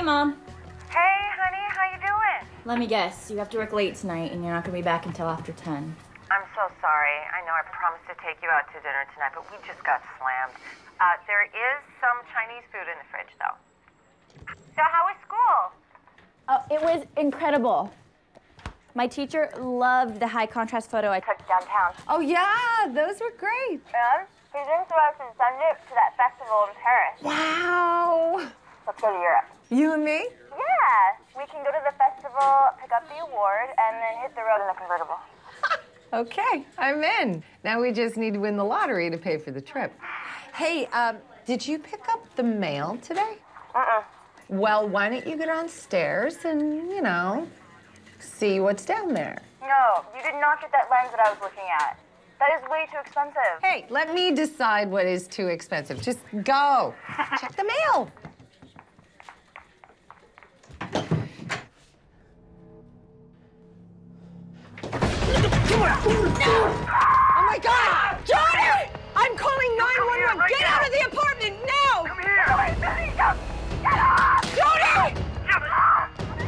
Hey, Mom. Hey, honey, how you doing? Let me guess. You have to work late tonight, and you're not gonna be back until after 10. I'm so sorry. I know I promised to take you out to dinner tonight, but we just got slammed. Uh, there is some Chinese food in the fridge, though. So how was school? Oh, it was incredible. My teacher loved the high contrast photo I took downtown. Oh, yeah, those were great. And he's into us in Sunday to that festival in Paris. Wow. Let's go to Europe. You and me? Yeah, we can go to the festival, pick up the award, and then hit the road in the convertible. Okay, I'm in. Now we just need to win the lottery to pay for the trip. Hey, um, did you pick up the mail today? Uh-uh. Well, why don't you go downstairs and, you know, see what's down there? No, you did not get that lens that I was looking at. That is way too expensive. Hey, let me decide what is too expensive. Just go. Check the mail. Oh my God! Johnny! I'm calling 911. Get out of the apartment now! Come here! Jodi!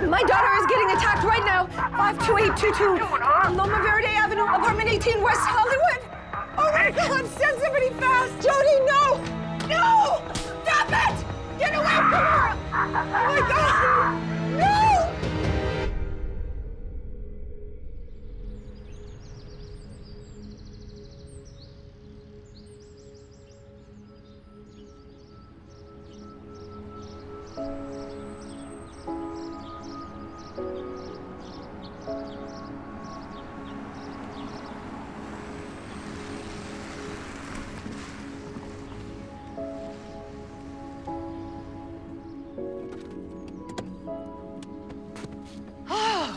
My daughter is getting attacked right now. 52822 Loma Verde Avenue, apartment 18, West Hollywood. Oh my God, send somebody fast. Jodi, no! No! Stop it! Get away from her! Oh my God! No!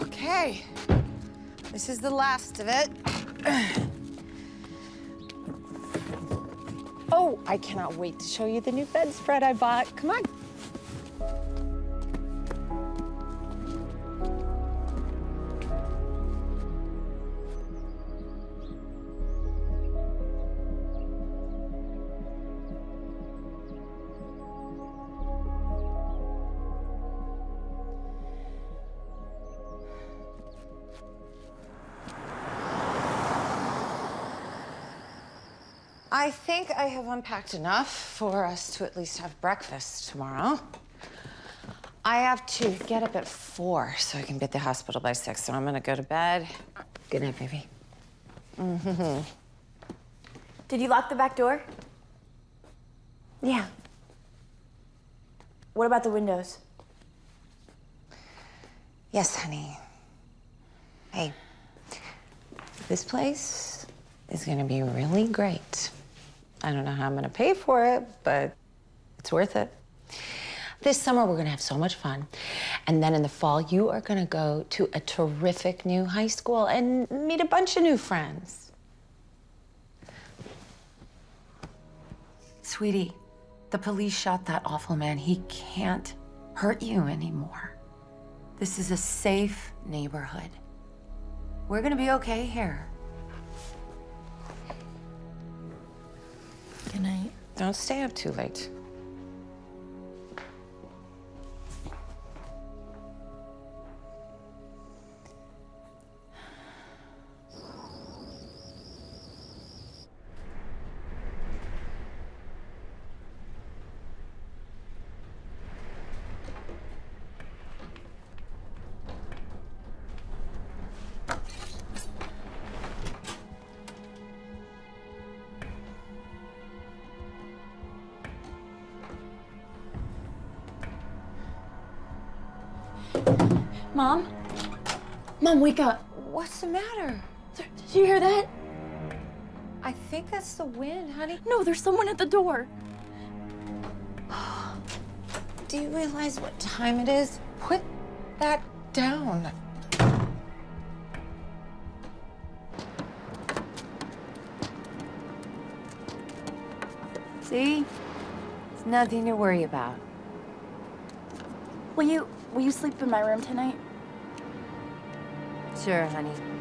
Okay. This is the last of it. Oh, I cannot wait to show you the new bedspread I bought. Come on. I have unpacked enough for us to at least have breakfast tomorrow. I have to get up at four so I can be at the hospital by six, so I'm gonna go to bed. Good night, baby. Mm -hmm. Did you lock the back door? Yeah. What about the windows? Yes, honey. Hey, this place is gonna be really great. I don't know how I'm gonna pay for it, but it's worth it. This summer, we're gonna have so much fun. And then in the fall, you are gonna go to a terrific new high school and meet a bunch of new friends. Sweetie, the police shot that awful man. He can't hurt you anymore. This is a safe neighborhood. We're gonna be okay here. Good night. Don't stay up too late. Mom, wake up. What's the matter? Did you hear that? I think that's the wind, honey. No, there's someone at the door. Do you realize what time it is? Put that down. See? It's nothing to worry about. Will you will you sleep in my room tonight? Sure, honey.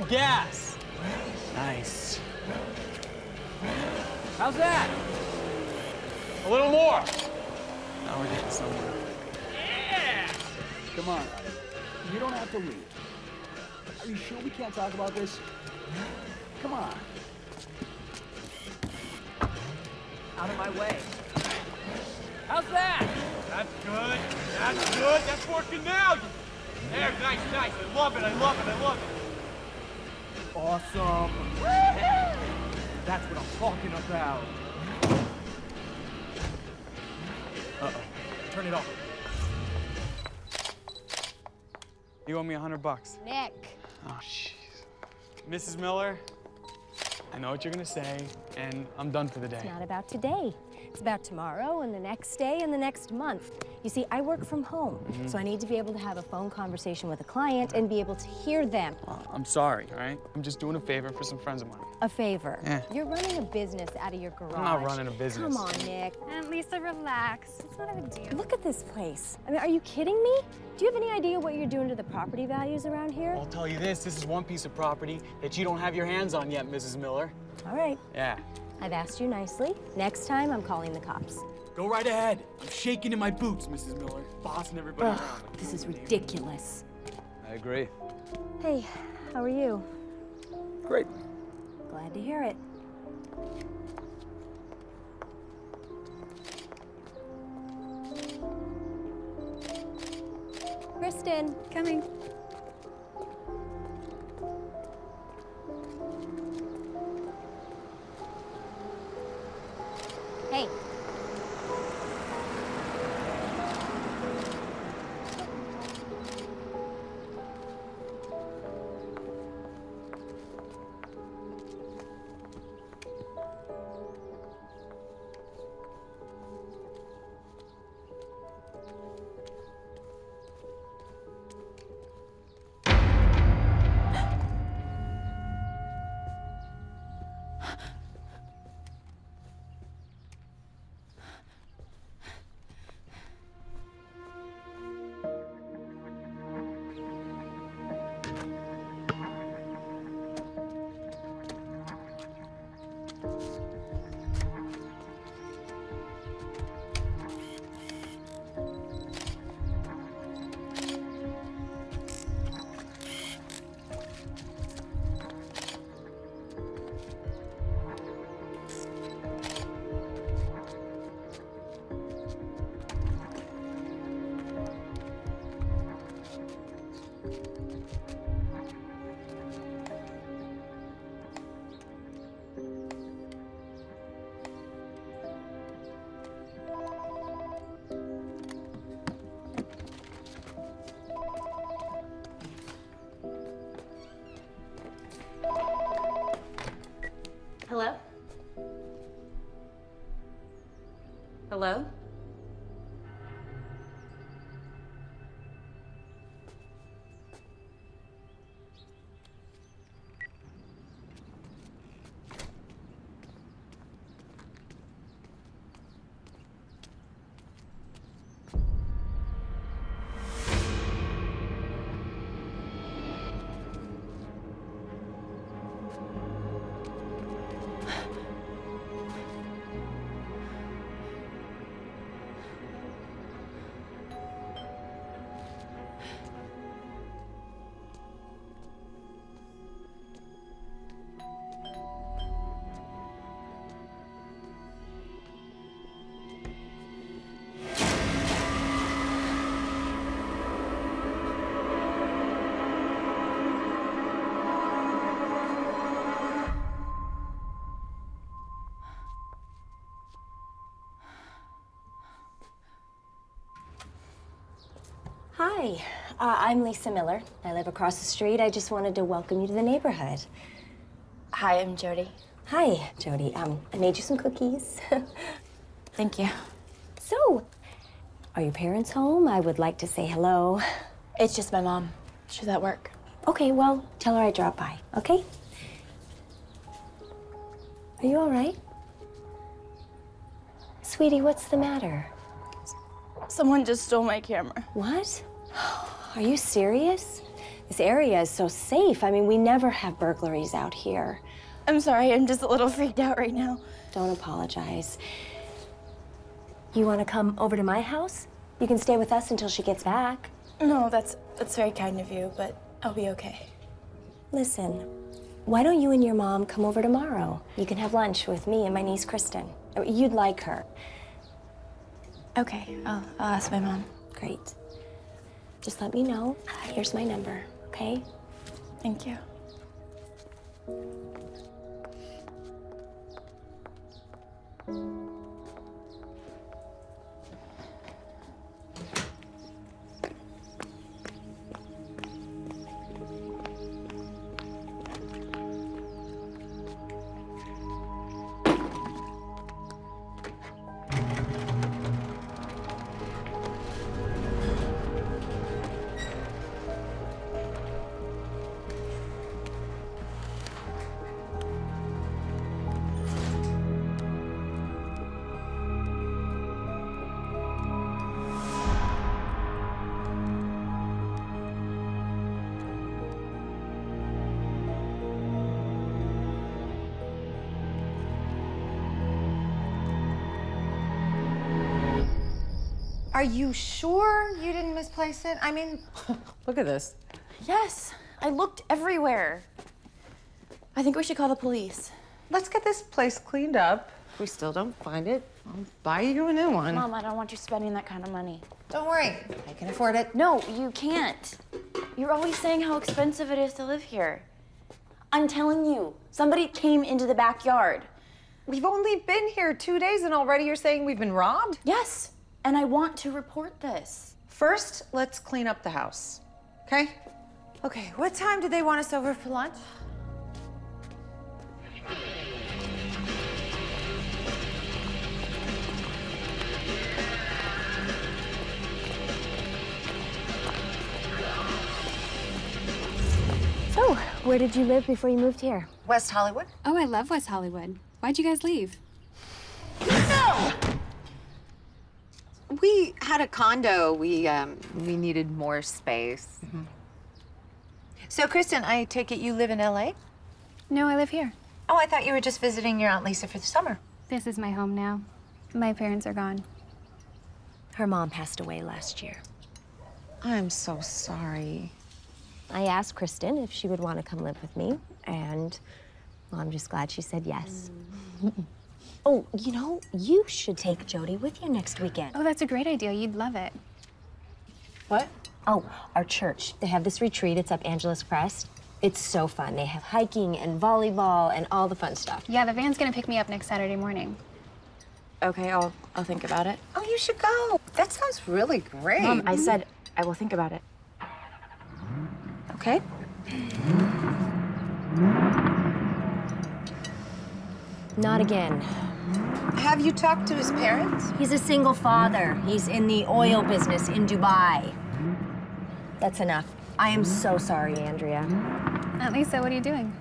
More gas. Nice. How's that? A little more. Now we're getting somewhere. Yeah! Come on. You don't have to leave. Are you sure we can't talk about this? Come on. Out of my way. How's that? That's good. That's good. That's working now. There, nice, nice. I love it. I love it. I love it. Awesome. That's what I'm talking about. Uh-oh. Turn it off. You owe me a hundred bucks. Nick. Oh, jeez. Mrs. Miller, I know what you're gonna say, and I'm done for the day. It's not about today. It's about tomorrow and the next day and the next month. You see, I work from home, so I need to be able to have a phone conversation with a client and be able to hear them. Uh, I'm sorry, all right? I'm just doing a favor for some friends of mine. A favor. Yeah. You're running a business out of your garage. I'm not running a business. Come on, Nick. And Lisa, relax. It's not a big deal. Look at this place. I mean, are you kidding me? Do you have any idea what you're doing to the property values around here? I'll tell you this, this is one piece of property that you don't have your hands on yet, Mrs. Miller. All right. Yeah. I've asked you nicely. Next time, I'm calling the cops. Go right ahead. I'm shaking in my boots, Mrs. Miller. Bossing everybody Ugh, around. this is ridiculous. I agree. Hey, how are you? Great. Glad to hear it. Kristen. Coming. Hey. Hello? Hi, uh, I'm Lisa Miller. I live across the street. I just wanted to welcome you to the neighborhood. Hi, I'm Jodi. Hi, Jodi. Um, I made you some cookies. Thank you. so, are your parents home? I would like to say hello. It's just my mom. She's at work. Okay, well, tell her I dropped by, okay? Are you all right? Sweetie, what's the matter? Someone just stole my camera. What? Are you serious? This area is so safe. I mean, we never have burglaries out here. I'm sorry, I'm just a little freaked out right now. Don't apologize. You want to come over to my house? You can stay with us until she gets back. No, that's that's very kind of you, but I'll be okay. Listen, why don't you and your mom come over tomorrow? You can have lunch with me and my niece Kristen. You'd like her. Okay, I'll, I'll ask my mom. Great. Just let me know. Here's my number, okay? Thank you. Are you sure you didn't misplace it? I mean, Look at this. Yes, I looked everywhere. I think we should call the police. Let's get this place cleaned up. If we still don't find it, I'll buy you a new one. Mom, I don't want you spending that kind of money. don't worry. I can afford it. No, you can't. You're always saying how expensive it is to live here. I'm telling you, somebody came into the backyard. We've only been here two days and already you're saying we've been robbed? Yes, and I want to report this. First, let's clean up the house. Okay? Okay, what time do they want us over for lunch? So, where did you live before you moved here? West Hollywood. Oh, I love West Hollywood. Why'd you guys leave? We had a condo. We um, we needed more space. So, Kristen, I take it you live in LA? No, I live here. Oh, I thought you were just visiting your Aunt Lisa for the summer. This is my home now. My parents are gone. Her mom passed away last year. I'm so sorry. I asked Kristen if she would want to come live with me, and well, I'm just glad she said yes. oh, you know, you should take Jodi with you next weekend. Oh, that's a great idea. You'd love it. What? Oh, our church. They have this retreat. It's up Angeles Crest. It's so fun. They have hiking and volleyball and all the fun stuff. Yeah, the van's gonna pick me up next Saturday morning. Okay, I'll I'll think about it. Oh, you should go. That sounds really great. Mom, I said I will think about it. Okay? Not again. Have you talked to his parents? He's a single father. He's in the oil business in Dubai. That's enough. I am so sorry, Andrea. Aunt Lisa, what are you doing?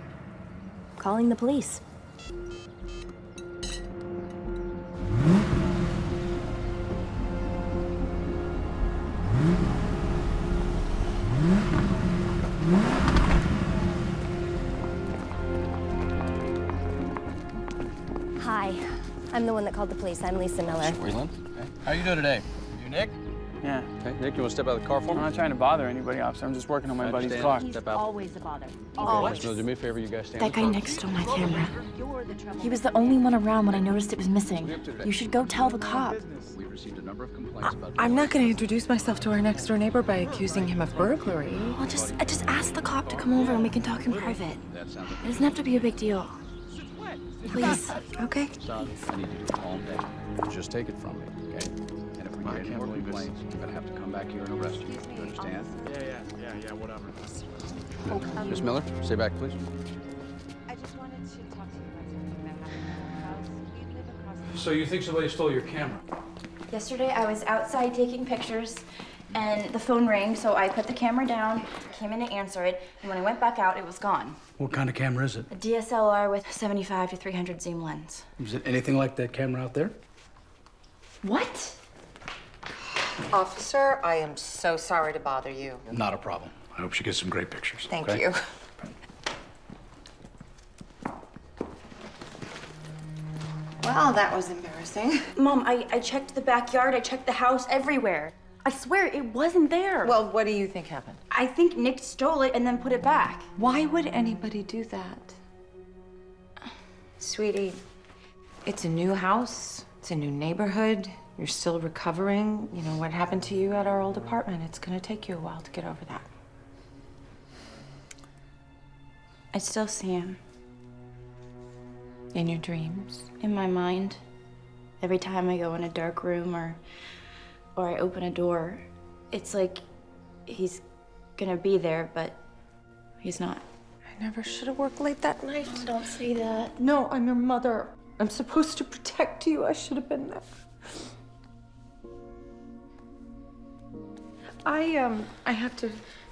Calling the police. I'm the one that called the police. I'm Lisa Miller. Wheeland. Hey. How are you doing today? You Nick? Yeah. Okay, Nick, you want to step out of the car for me? I'm not trying to bother anybody, officer. I'm just working on my I buddy's understand. car. Step out. Always a bother. Always. do me a favor, you guys stand That guy front. next stole my camera. He was the only one around when I noticed it was missing. You should go tell the cop. We've received a number of complaints about I'm not going to introduce myself to our next door neighbor by accusing him of burglary. Well, just I just ask the cop to come over and we can talk in private. That sounds like It doesn't have to be a big deal. Please. Okay. Son, I need you to calm down. Just take it from me, okay? And if we get any more complaints, I'm gonna have to come back here and arrest you. You understand? Oh. Yeah, yeah, yeah, yeah, whatever. Miss Miller, stay back, please. I just wanted to talk to you about something that happened at our house. We live across the So you think somebody stole your camera? Yesterday I was outside taking pictures and the phone rang, so I put the camera down, came in to answer it, and when I went back out, it was gone. What kind of camera is it? A DSLR with 75 to 300 zoom lens. Is it anything like that camera out there? What? Officer, I am so sorry to bother you. Not a problem. I hope she gets some great pictures. Thank okay? you. Well, that was embarrassing. Mom, I, I checked the backyard, I checked the house, everywhere. I swear it wasn't there. Well, what do you think happened? I think Nick stole it and then put it back. Why would anybody do that? Sweetie, it's a new house, it's a new neighborhood. You're still recovering. You know what happened to you at our old apartment. It's gonna take you a while to get over that. I still see him In your dreams. in my mind. Every time I go in a dark room or or I open a door, it's like he's gonna be there, but he's not. I never should have worked late that night. Don't say that. No, I'm your mother. I'm supposed to protect you. I should have been there. I um I have to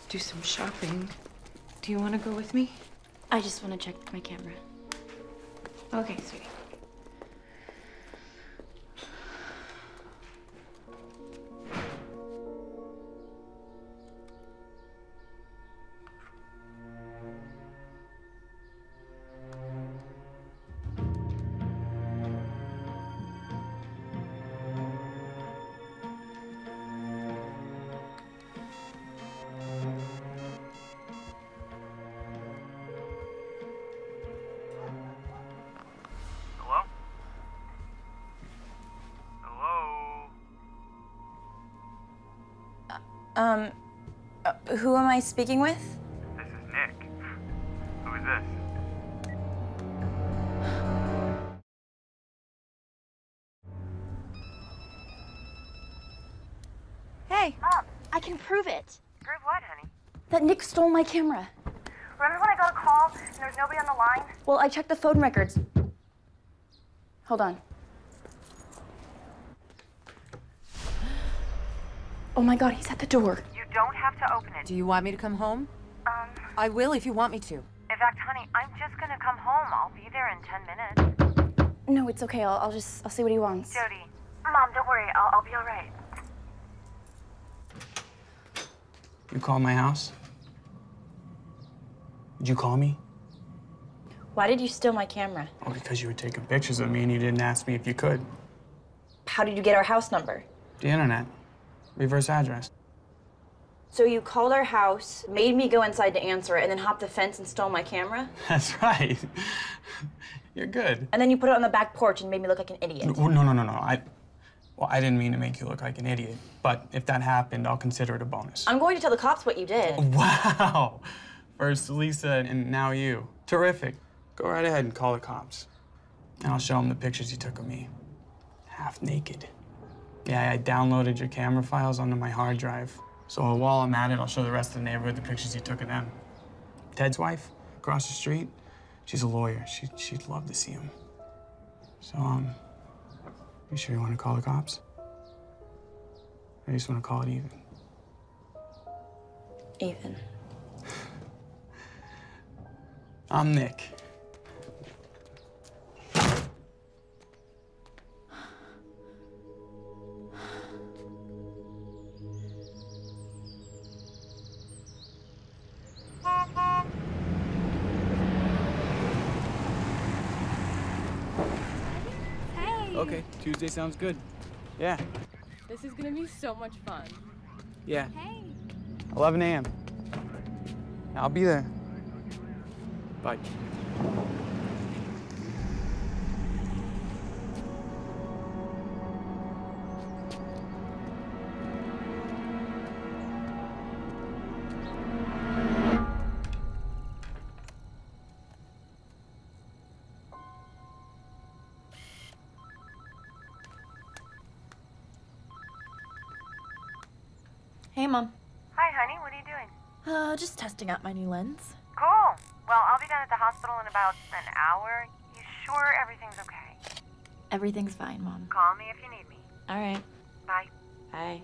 do some shopping. Do you want to go with me? I just want to check my camera. Okay, sweetie. I speaking with? This is Nick. Who is this? Hey, I can prove it. Prove what, honey? That Nick stole my camera. Remember when I got a call and there was nobody on the line? Well, I checked the phone records. Hold on. Oh my god, he's at the door. Do you want me to come home? Um, I will if you want me to. in fact, honey, I'm just gonna come home. I'll be there in 10 minutes. No, it's okay. I'll, I'll just, I'll see what he wants. Jodi. Mom, don't worry. I'll, I'll be all right. You called my house? Did you call me? Why did you steal my camera? Oh, because you were taking pictures of me and you didn't ask me if you could. How did you get our house number? The internet. Reverse address. So you called our house, made me go inside to answer it, and then hopped the fence and stole my camera? That's right. You're good. And then you put it on the back porch and made me look like an idiot. No, no, no, no, no. I, well, I didn't mean to make you look like an idiot. But if that happened, I'll consider it a bonus. I'm going to tell the cops what you did. Wow. First Lisa and now you. Terrific. Go right ahead and call the cops. And I'll show them the pictures you took of me. Half naked. Yeah, I downloaded your camera files onto my hard drive. So while I'm at it, I'll show the rest of the neighborhood the pictures you took of them. Ted's wife, across the street, she's a lawyer. She, she'd love to see him. So, um, you sure you want to call the cops? Or you just want to call it even? Even. I'm Nick. Tuesday sounds good. Yeah, This is gonna be so much fun. yeah. Hey! 11 a.m. I'll be there. Bye. Testing out my new lens. Cool. Well, I'll be down at the hospital in about an hour. You sure everything's okay? Everything's fine, Mom. Call me if you need me. All right. Bye. Bye.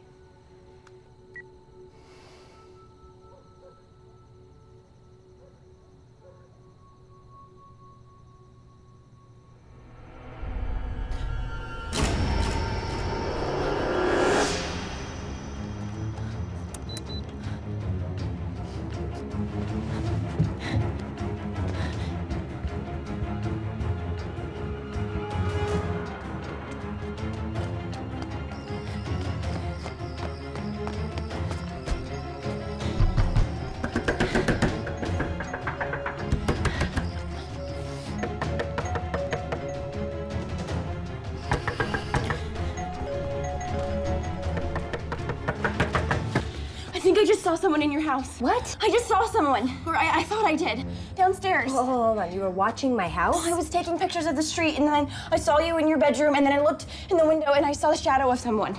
Saw someone in your house. What? I just saw someone. Or I, I thought I did. Downstairs. Oh, hold on. You were watching my house? Oh, I was taking pictures of the street, and then I saw you in your bedroom, and then I looked in the window, and I saw the shadow of someone.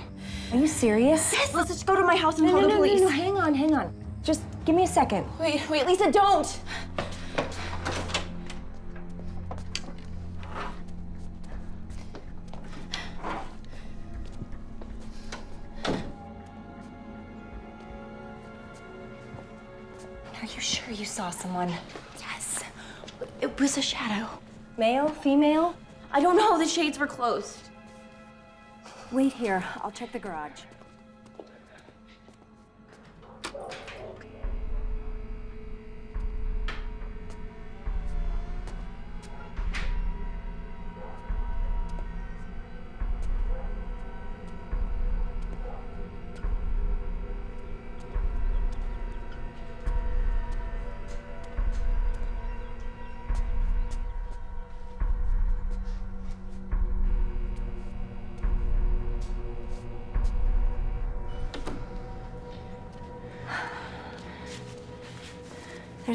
Are you serious? Yes. Let's just go to my house and No, call no, the no, police. no, no. Hang on, hang on. Just give me a second. Wait, wait, Lisa, don't. You saw someone? Yes. It was a shadow. Male? Female? I don't know. The shades were closed. Wait here. I'll check the garage.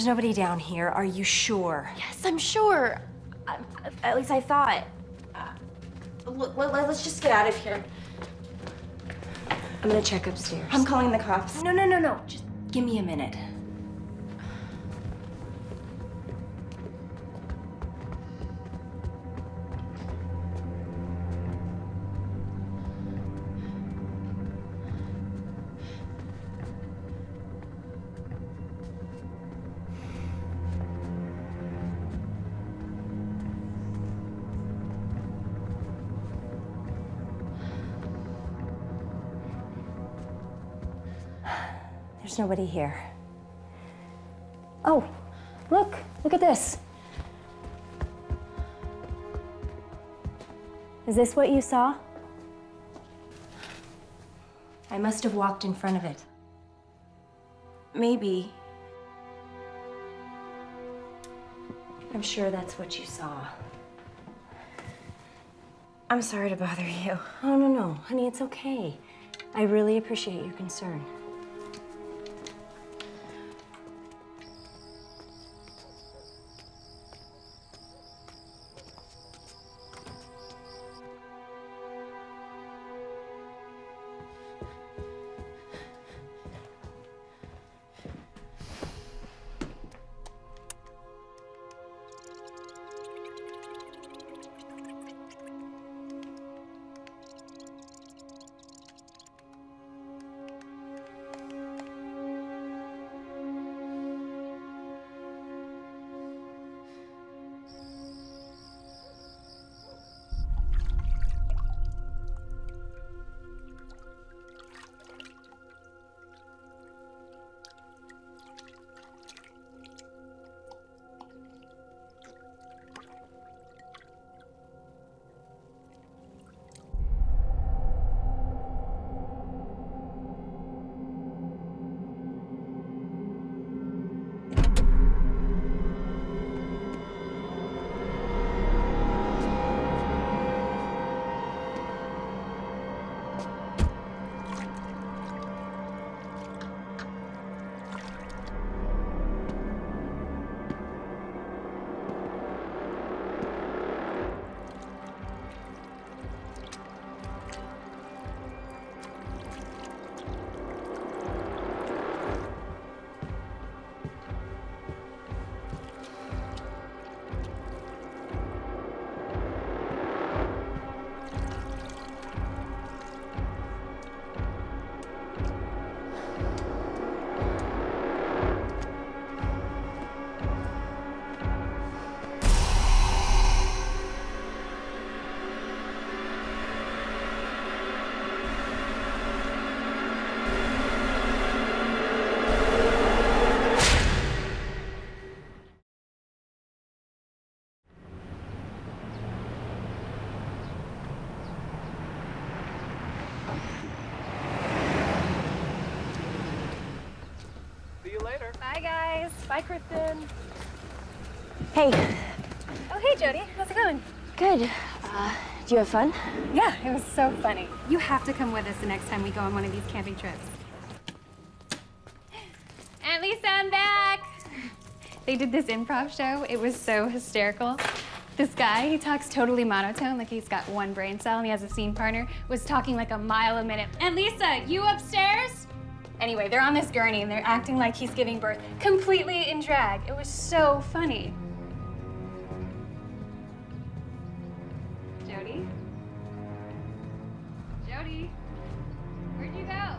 There's nobody down here. Are you sure? Yes, I'm sure. I, at least I thought. Uh, let, let, let's just get out of here. I'm gonna check upstairs. I'm calling the cops. No, no, no, no. Just give me a minute. There's nobody here. Oh, look, look at this. Is this what you saw? I must have walked in front of it. Maybe. I'm sure that's what you saw. I'm sorry to bother you. Oh, no, no. Honey, it's okay. I really appreciate your concern. guys. Bye, Kristen. Hey. Oh, hey, Jodi. How's it going? Good. Uh, do you have fun? Yeah, it was so funny. You have to come with us the next time we go on one of these camping trips. At least I'm back. They did this improv show. It was so hysterical. This guy, he talks totally monotone, like he's got one brain cell and he has a scene partner, was talking like a mile a minute. And Lisa, you upstairs. Anyway, they're on this gurney and they're acting like he's giving birth, completely in drag. It was so funny. Jodi? Jodi? Where'd you go?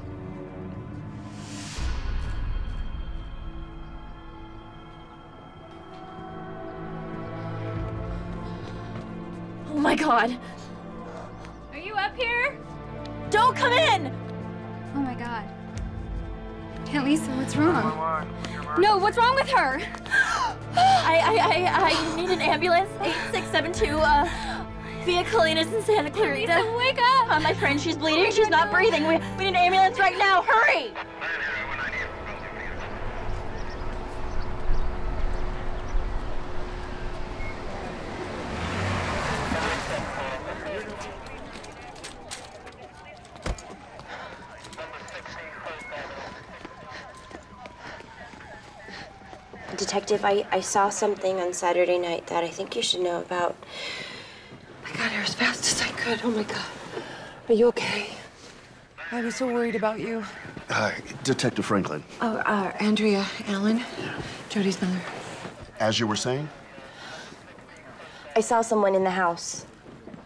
Oh my god. 672, uh, Via Colinas in Santa Clarita. Lisa, wake up! Uh, my friend, she's bleeding. Oh she's God, not breathing. We, we need an ambulance right now. Hurry! Detective, I, I saw something on Saturday night that I think you should know about. I got here as fast as I could. Oh my god. Are you okay? I was so worried about you. Hi, Detective Franklin. Oh, uh, Andrea Allen, Jodi's mother. As you were saying? I saw someone in the house.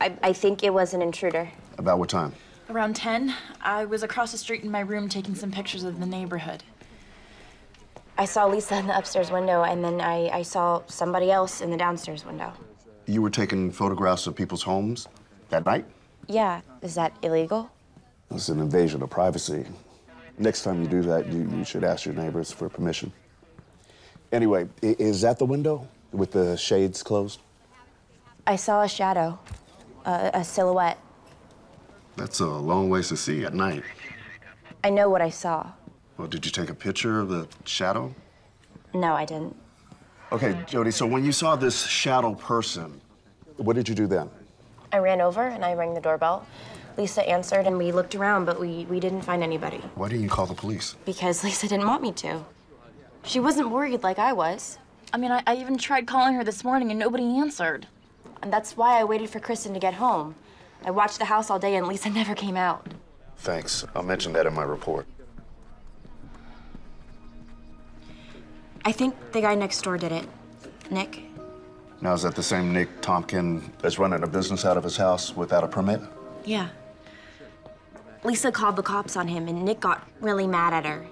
I, I think it was an intruder. About what time? Around 10, I was across the street in my room taking some pictures of the neighborhood. I saw Lisa in the upstairs window, and then I, I saw somebody else in the downstairs window. You were taking photographs of people's homes that night? Yeah, is that illegal? It's an invasion of privacy. Next time you do that, you, you should ask your neighbors for permission. Anyway, is that the window with the shades closed? I saw a shadow, a, a silhouette. That's a long ways to see at night. I know what I saw. Well, did you take a picture of the shadow? No, I didn't. Okay, Jodi, so when you saw this shadow person, what did you do then? I ran over and I rang the doorbell. Lisa answered, and we looked around, but we, we didn't find anybody Why didn't you call the police? because Lisa didn't want me to. She wasn't worried like I was. I mean, I, I even tried calling her this morning and nobody answered. And that's why I waited for Kristen to get home. I watched the house all day, and Lisa never came out. Thanks. I'll mention that in my report. I think the guy next door did it. Nick. Now, is that the same Nick Tompkin that's running a business out of his house without a permit? Yeah. Lisa called the cops on him, and Nick got really mad at her.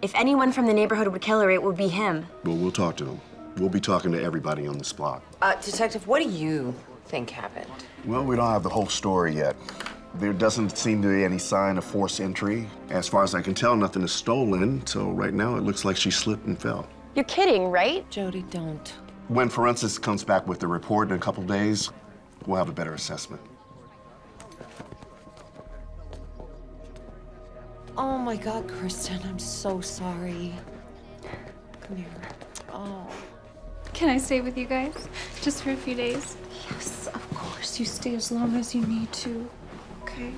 If anyone from the neighborhood would kill her, it would be him. Well, we'll talk to him. We'll be talking to everybody on this block. Uh, Detective, what do you think happened? Well, we don't have the whole story yet. There doesn't seem to be any sign of forced entry. As far as I can tell, nothing is stolen, so right now it looks like she slipped and fell. You're kidding, right? Jodi, don't. When forensics comes back with the report in a couple days, we'll have a better assessment. Oh my god, Kristen, I'm so sorry. Come here. Oh. Can I stay with you guys? Just for a few days? Yes, of course. You stay as long as you need to. Okay?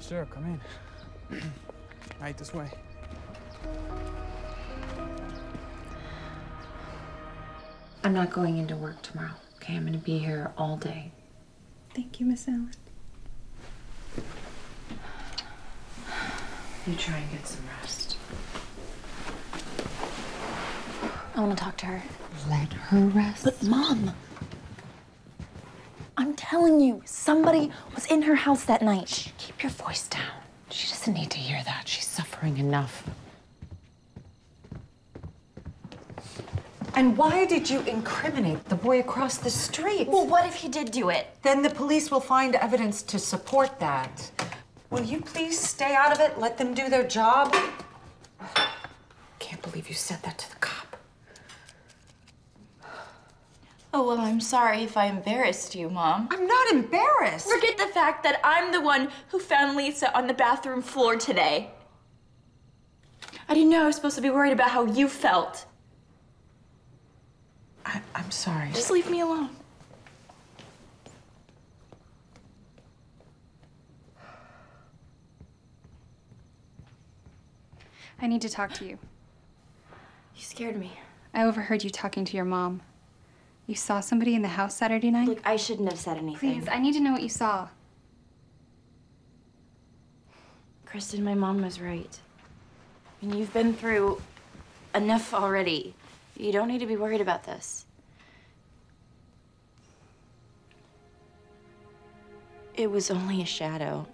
Sure, come in. right this way. I'm not going into work tomorrow, okay? I'm gonna be here all day. Thank you, Miss Allen. You try and get some rest. I want to talk to her. Let her rest. But, Mom, I'm telling you, somebody was in her house that night. Keep your voice down. She doesn't need to hear that. She's suffering enough. And why did you incriminate the boy across the street? Well, what if he did do it? Then the police will find evidence to support that. Will you please stay out of it? Let them do their job? Can't believe you said that to the cop. Oh, well, I'm sorry if I embarrassed you, Mom. I'm not embarrassed. Forget the fact that I'm the one who found Lisa on the bathroom floor today. I didn't know I was supposed to be worried about how you felt. I, I'm sorry. Just leave me alone. I need to talk to you. You scared me. I overheard you talking to your mom. You saw somebody in the house Saturday night? Look, I shouldn't have said anything. Please, I need to know what you saw. Kristen, my mom was right. I mean, you've been through enough already. You don't need to be worried about this. It was only a shadow.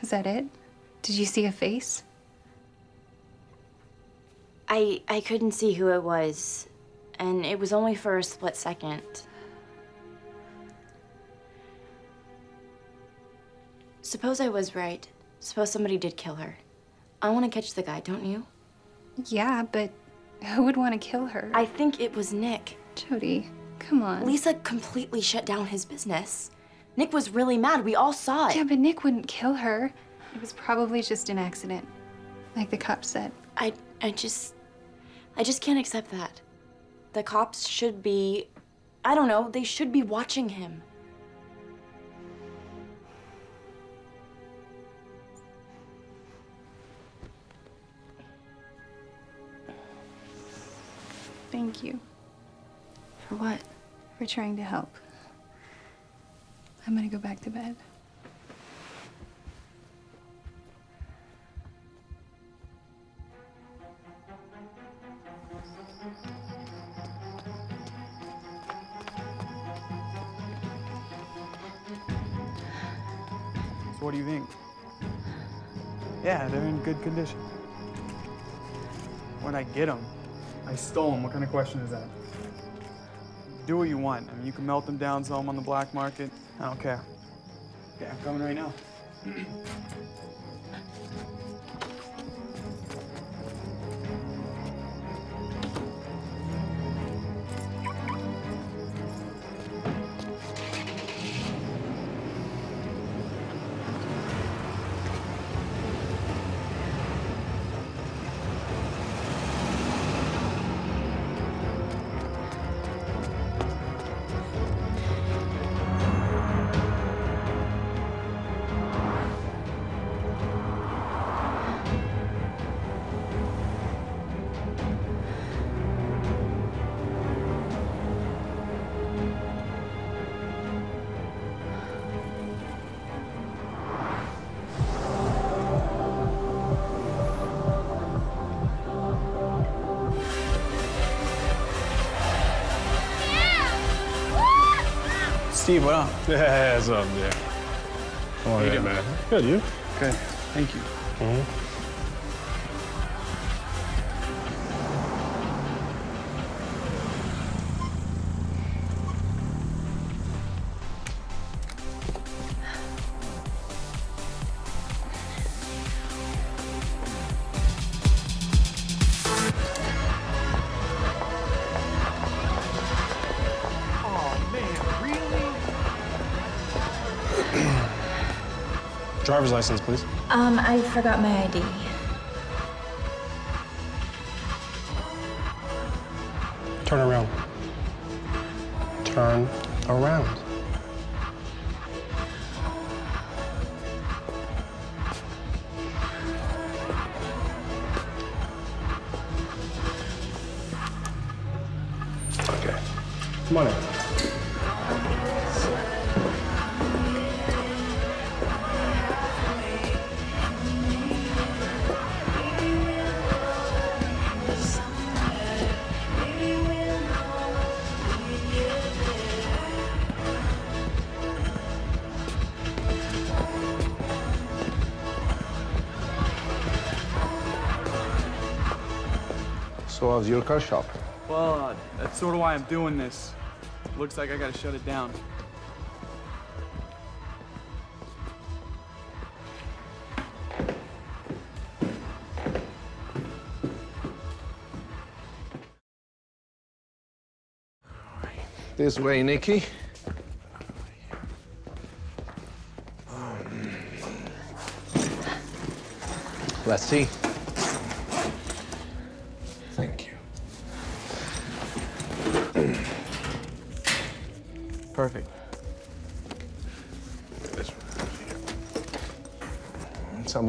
Is that it? Did you see a face? I I couldn't see who it was, and it was only for a split second. Suppose I was right. Suppose somebody did kill her. I want to catch the guy, don't you? Yeah, but who would want to kill her? I think it was Nick. Jodi, come on. Lisa completely shut down his business. Nick was really mad. We all saw it. Yeah, but Nick wouldn't kill her. It was probably just an accident, like the cops said. I I just I just can't accept that. The cops should be I don't know, they should be watching him. Thank you. For what? For trying to help. I'm gonna go back to bed. What do you think? Yeah, they're in good condition. Where'd I get them? I stole them. What kind of question is that? Do what you want. I mean, you can melt them down, sell them on the black market. I don't care. Yeah, I'm coming right now. Steve, what up? Yeah, what's up, yeah. Come on, How you doing? man. Good, you? Good. Thank you. Mm-hmm. Oh, Driver's license, please. Um, I forgot my ID. Turn around. Turn around. How's your car shop? Well, uh, that's sort of why I'm doing this. Looks like I gotta shut it down. This way, Nikki. Let's see.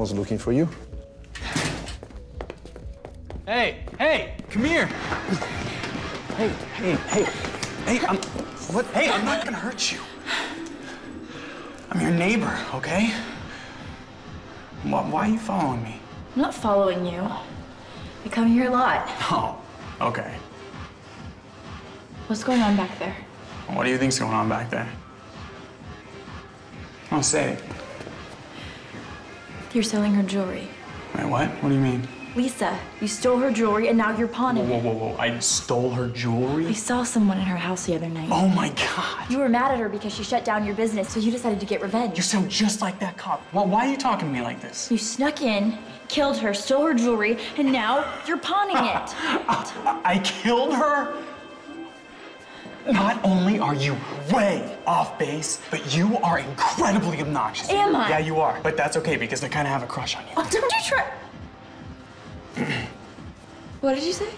Someone's looking for you. Hey, hey, come here. Hey, hey, hey, hey, I'm, what? Hey, I'm not gonna hurt you. I'm your neighbor, okay? Why, why are you following me? I'm not following you. I come here a lot. Oh, okay. What's going on back there? What do you think's going on back there? I'll say it. You're selling her jewelry. Wait, what? What do you mean? Lisa, you stole her jewelry and now you're pawning whoa, it. whoa, whoa. Whoa. I stole her jewelry? I saw someone in her house the other night. Oh my god. You were mad at her because she shut down your business, so you decided to get revenge. You sound just like that cop. Well, why are you talking to me like this? You snuck in, killed her, stole her jewelry, and now you're pawning it. I killed her? Not only are you way off base, but you are incredibly obnoxious. Am I? Yeah, you are. But that's okay because I kind of have a crush on you. Oh, don't you try. what did you say?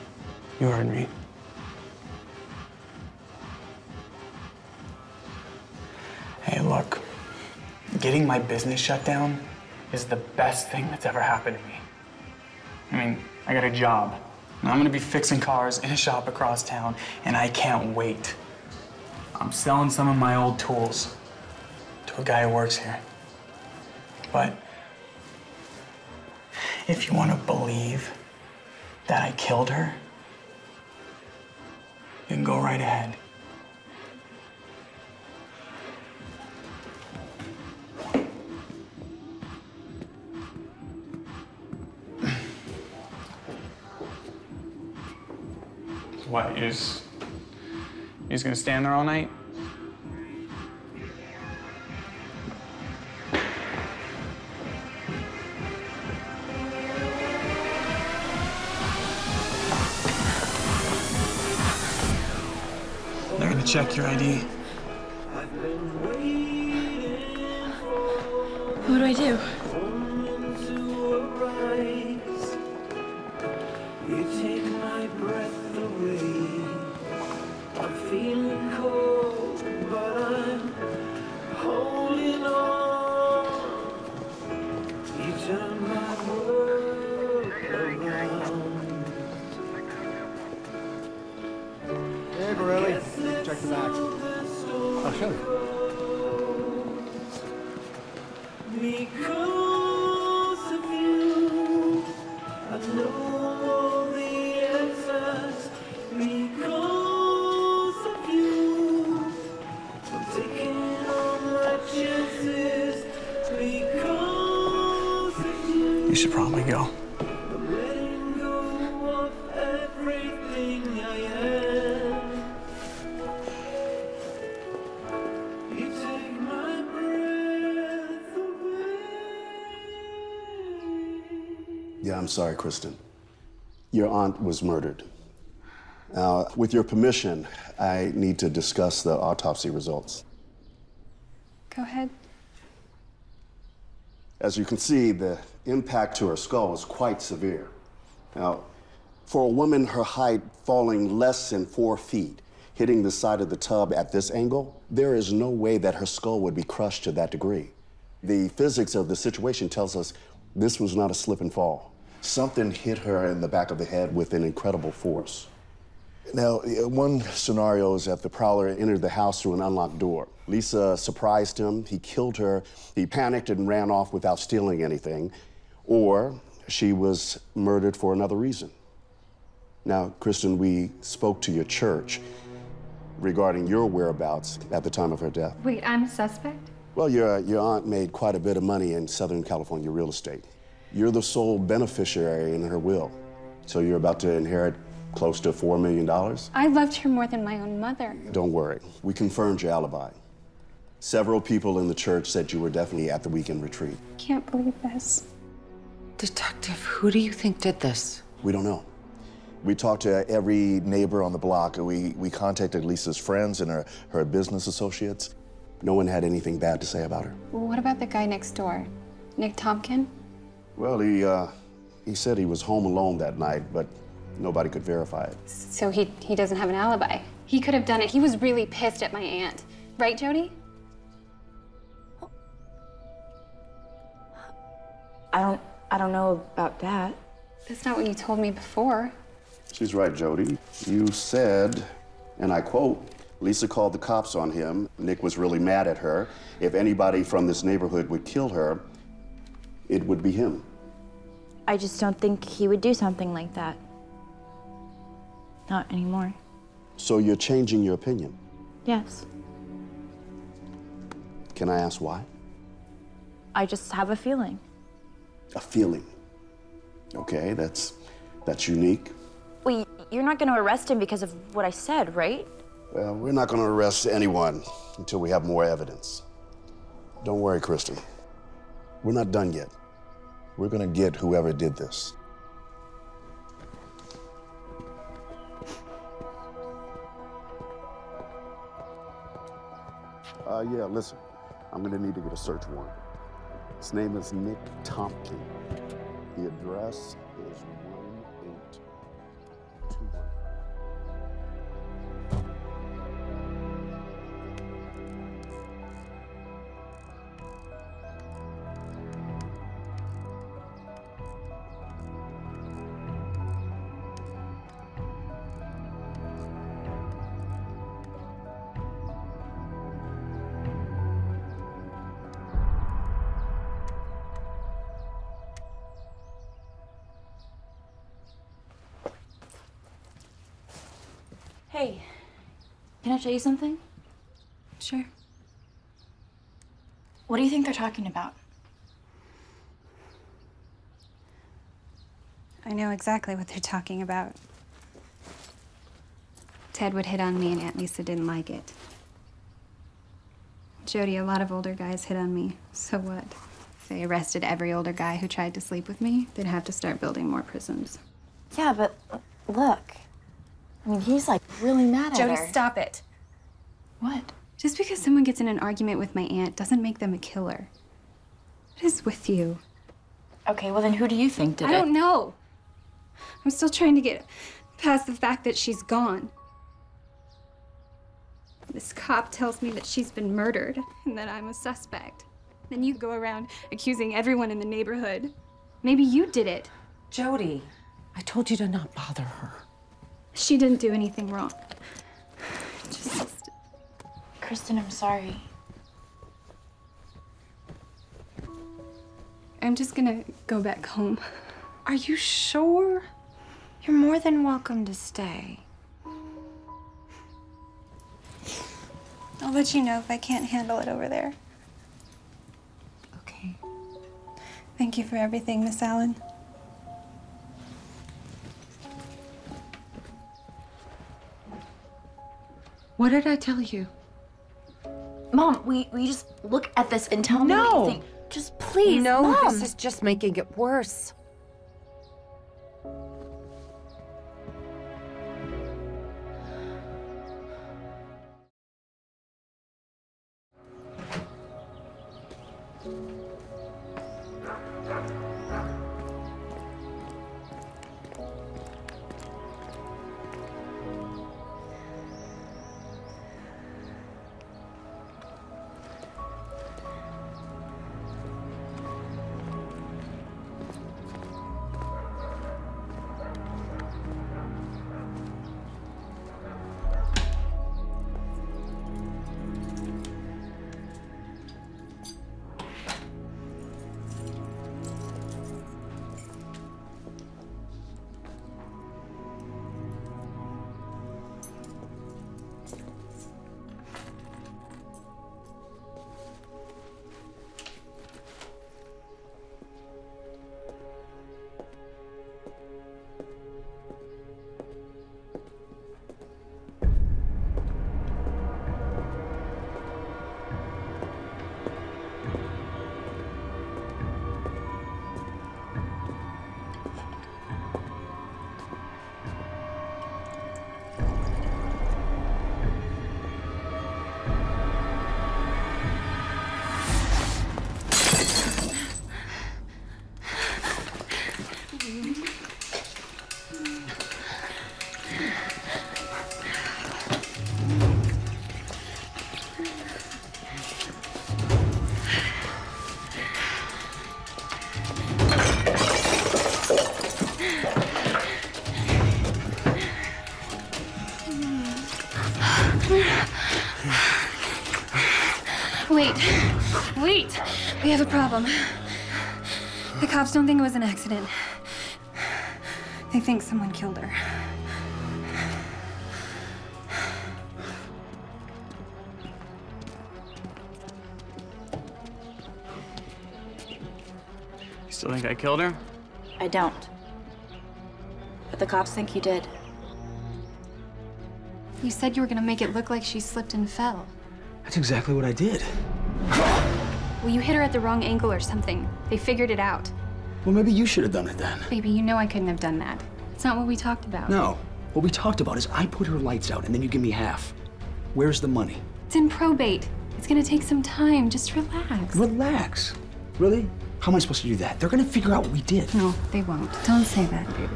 You heard me. Hey, look. Getting my business shut down is the best thing that's ever happened to me. I mean, I got a job. And I'm gonna be fixing cars in a shop across town, and I can't wait. I'm selling some of my old tools to a guy who works here. But if you want to believe that I killed her, you can go right ahead. What, you just, you just gonna stand there all night? They're gonna check your ID. Sorry, Kristen. Your aunt was murdered. Now, with your permission, I need to discuss the autopsy results. Go ahead. As you can see, the impact to her skull was quite severe. Now, for a woman her height falling less than four feet, hitting the side of the tub at this angle, there is no way that her skull would be crushed to that degree. The physics of the situation tells us this was not a slip and fall. Something hit her in the back of the head with an incredible force. Now, one scenario is that the prowler entered the house through an unlocked door. Lisa surprised him, he killed her, he panicked and ran off without stealing anything, or she was murdered for another reason. Now, Kristen, we spoke to your church regarding your whereabouts at the time of her death. Wait, I'm a suspect? Well, your, your aunt made quite a bit of money in Southern California real estate. You're the sole beneficiary in her will, so you're about to inherit close to $4 million. I loved her more than my own mother. Don't worry, we confirmed your alibi. Several people in the church said you were definitely at the weekend retreat. Can't believe this. Detective, who do you think did this? We don't know. We talked to every neighbor on the block. We, we contacted Lisa's friends and her, her business associates. No one had anything bad to say about her. What about the guy next door? Nick Tompkin? Well, he, uh, he said he was home alone that night, but nobody could verify it. So he, he doesn't have an alibi. He could have done it. He was really pissed at my aunt. Right, Jodi? I don't I don't know about that. That's not what you told me before. She's right, Jodi. You said, and I quote, Lisa called the cops on him. Nick was really mad at her. If anybody from this neighborhood would kill her, it would be him. I just don't think he would do something like that. Not anymore. So you're changing your opinion. Yes. Can I ask why? I just have a feeling. A feeling. Okay, that's that's unique. Well, you're not going to arrest him because of what I said, right? Well, we're not going to arrest anyone until we have more evidence. Don't worry, Kristen. We're not done yet. We're to get whoever did this. Uh, yeah, listen. I'm to need to get a search warrant. His name is Nick Tompkin. The address can I show you something? Sure. What do you think they're talking about? I know exactly what they're talking about. Ted would hit on me, and Aunt Lisa didn't like it. Jodi, a lot of older guys hit on me. So what? If they arrested every older guy who tried to sleep with me, they'd have to start building more prisons. Yeah, but look. I mean, he's like really mad at her. Jodi, stop it. What? Just because someone gets in an argument with my aunt doesn't make them a killer. What is with you? Okay, well then who do you think did I it? I don't know. I'm still trying to get past the fact that she's gone. This cop tells me that she's been murdered and that I'm a suspect. Then you go around accusing everyone in the neighborhood. Maybe you did it. Jodi, I told you to not bother her. She didn't do anything wrong. Just Kristen, I'm sorry. I'm just gonna go back home. Are you sure? You're more than welcome to stay. I'll let you know if I can't handle it over there. Okay. Thank you for everything, Miss Allen. What did I tell you? Mom, we we just look at this and tell me what No. you think. Just please, no, Mom. this is just making it worse. We have a problem. The cops don't think it was an accident. They think someone killed her. You still think I killed her? I don't. But the cops think you did. You said you were gonna make it look like she slipped and fell. That's exactly what I did. Well, you hit her at the wrong angle or something. They figured it out. Well, maybe you should have done it then. Baby, you know I couldn't have done that. It's not what we talked about. No. What we talked about is I put her lights out and then you give me half. Where's the money? It's in probate. It's gonna take some time. Just relax. Relax. Really? How am I supposed to do that? They're gonna figure out what we did. No, they won't. Don't say that, baby.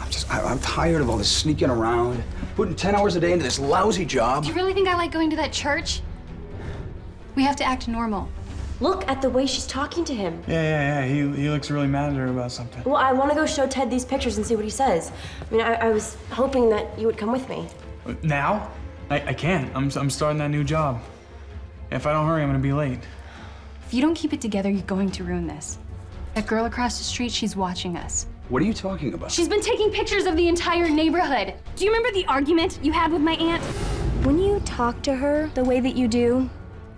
I'm just, I, I'm tired of all this sneaking around, putting 10 hours a day into this lousy job. Do you really think I like going to that church? We have to act normal. Look at the way she's talking to him. Yeah, yeah, yeah. He, he looks really mad at her about something. Well, I want to go show Ted these pictures and see what he says. I mean, I, I was hoping that you would come with me. Now? I, I can't. I'm, I'm starting that new job. If I don't hurry, I'm gonna be late. If you don't keep it together, you're going to ruin this. That girl across the street, she's watching us. What are you talking about? She's been taking pictures of the entire neighborhood. Do you remember the argument you had with my aunt? When you talk to her the way that you do,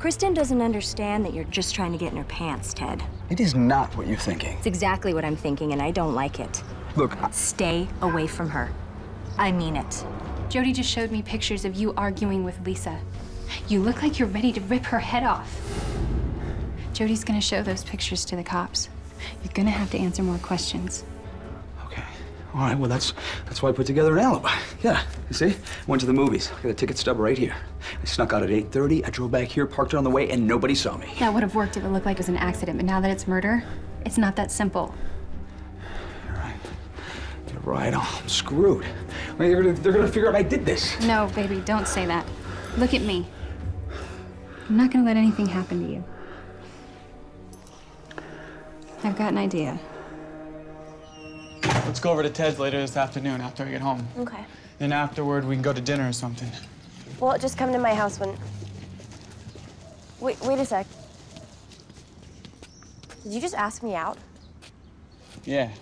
Kristen doesn't understand that you're just trying to get in her pants, Ted. It is not what you're thinking. It's exactly what I'm thinking, and I don't like it. Look, I- Stay away from her. I mean it. Jodi just showed me pictures of you arguing with Lisa. You look like you're ready to rip her head off. Jodi's gonna show those pictures to the cops. You're gonna have to answer more questions. All right, well, that's that's why I put together an alibi. Yeah, you see? Went to the movies. I got a ticket stub right here. I snuck out at 8.30. I drove back here, parked it on the way, and nobody saw me. That would have worked if it looked like it was an accident, but now that it's murder, it's not that simple. You're right, oh, I'm screwed. I mean, they're, gonna, they're gonna figure out I did this. No, baby, don't say that. Look at me. I'm not gonna let anything happen to you. I've got an idea. Let's go over to Ted's later this afternoon after I get home. Okay. Then afterward, we can go to dinner or something. Well, just come to my house when. Wait, wait a sec. Did you just ask me out? Yeah.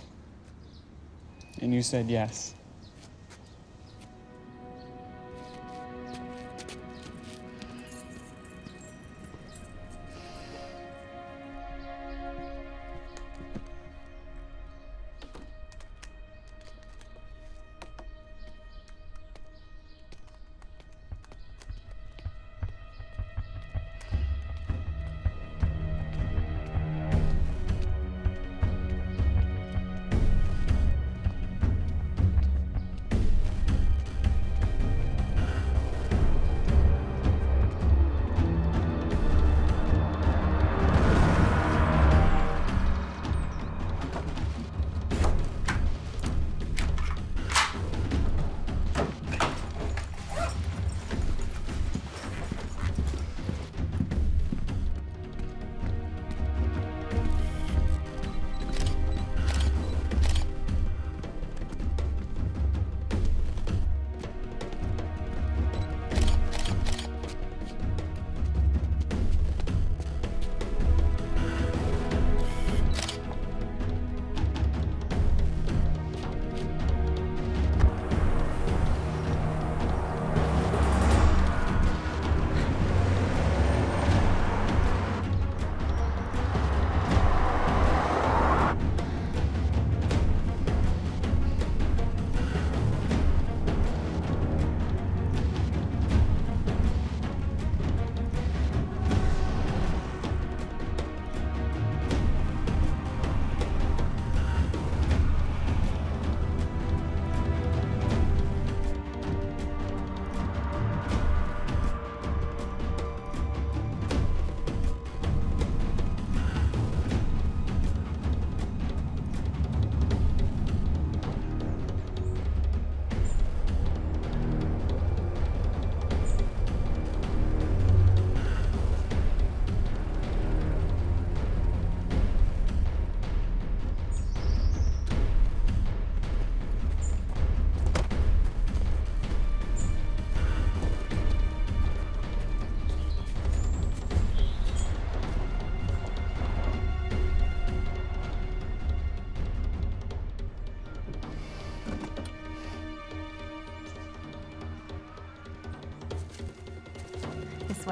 And you said yes.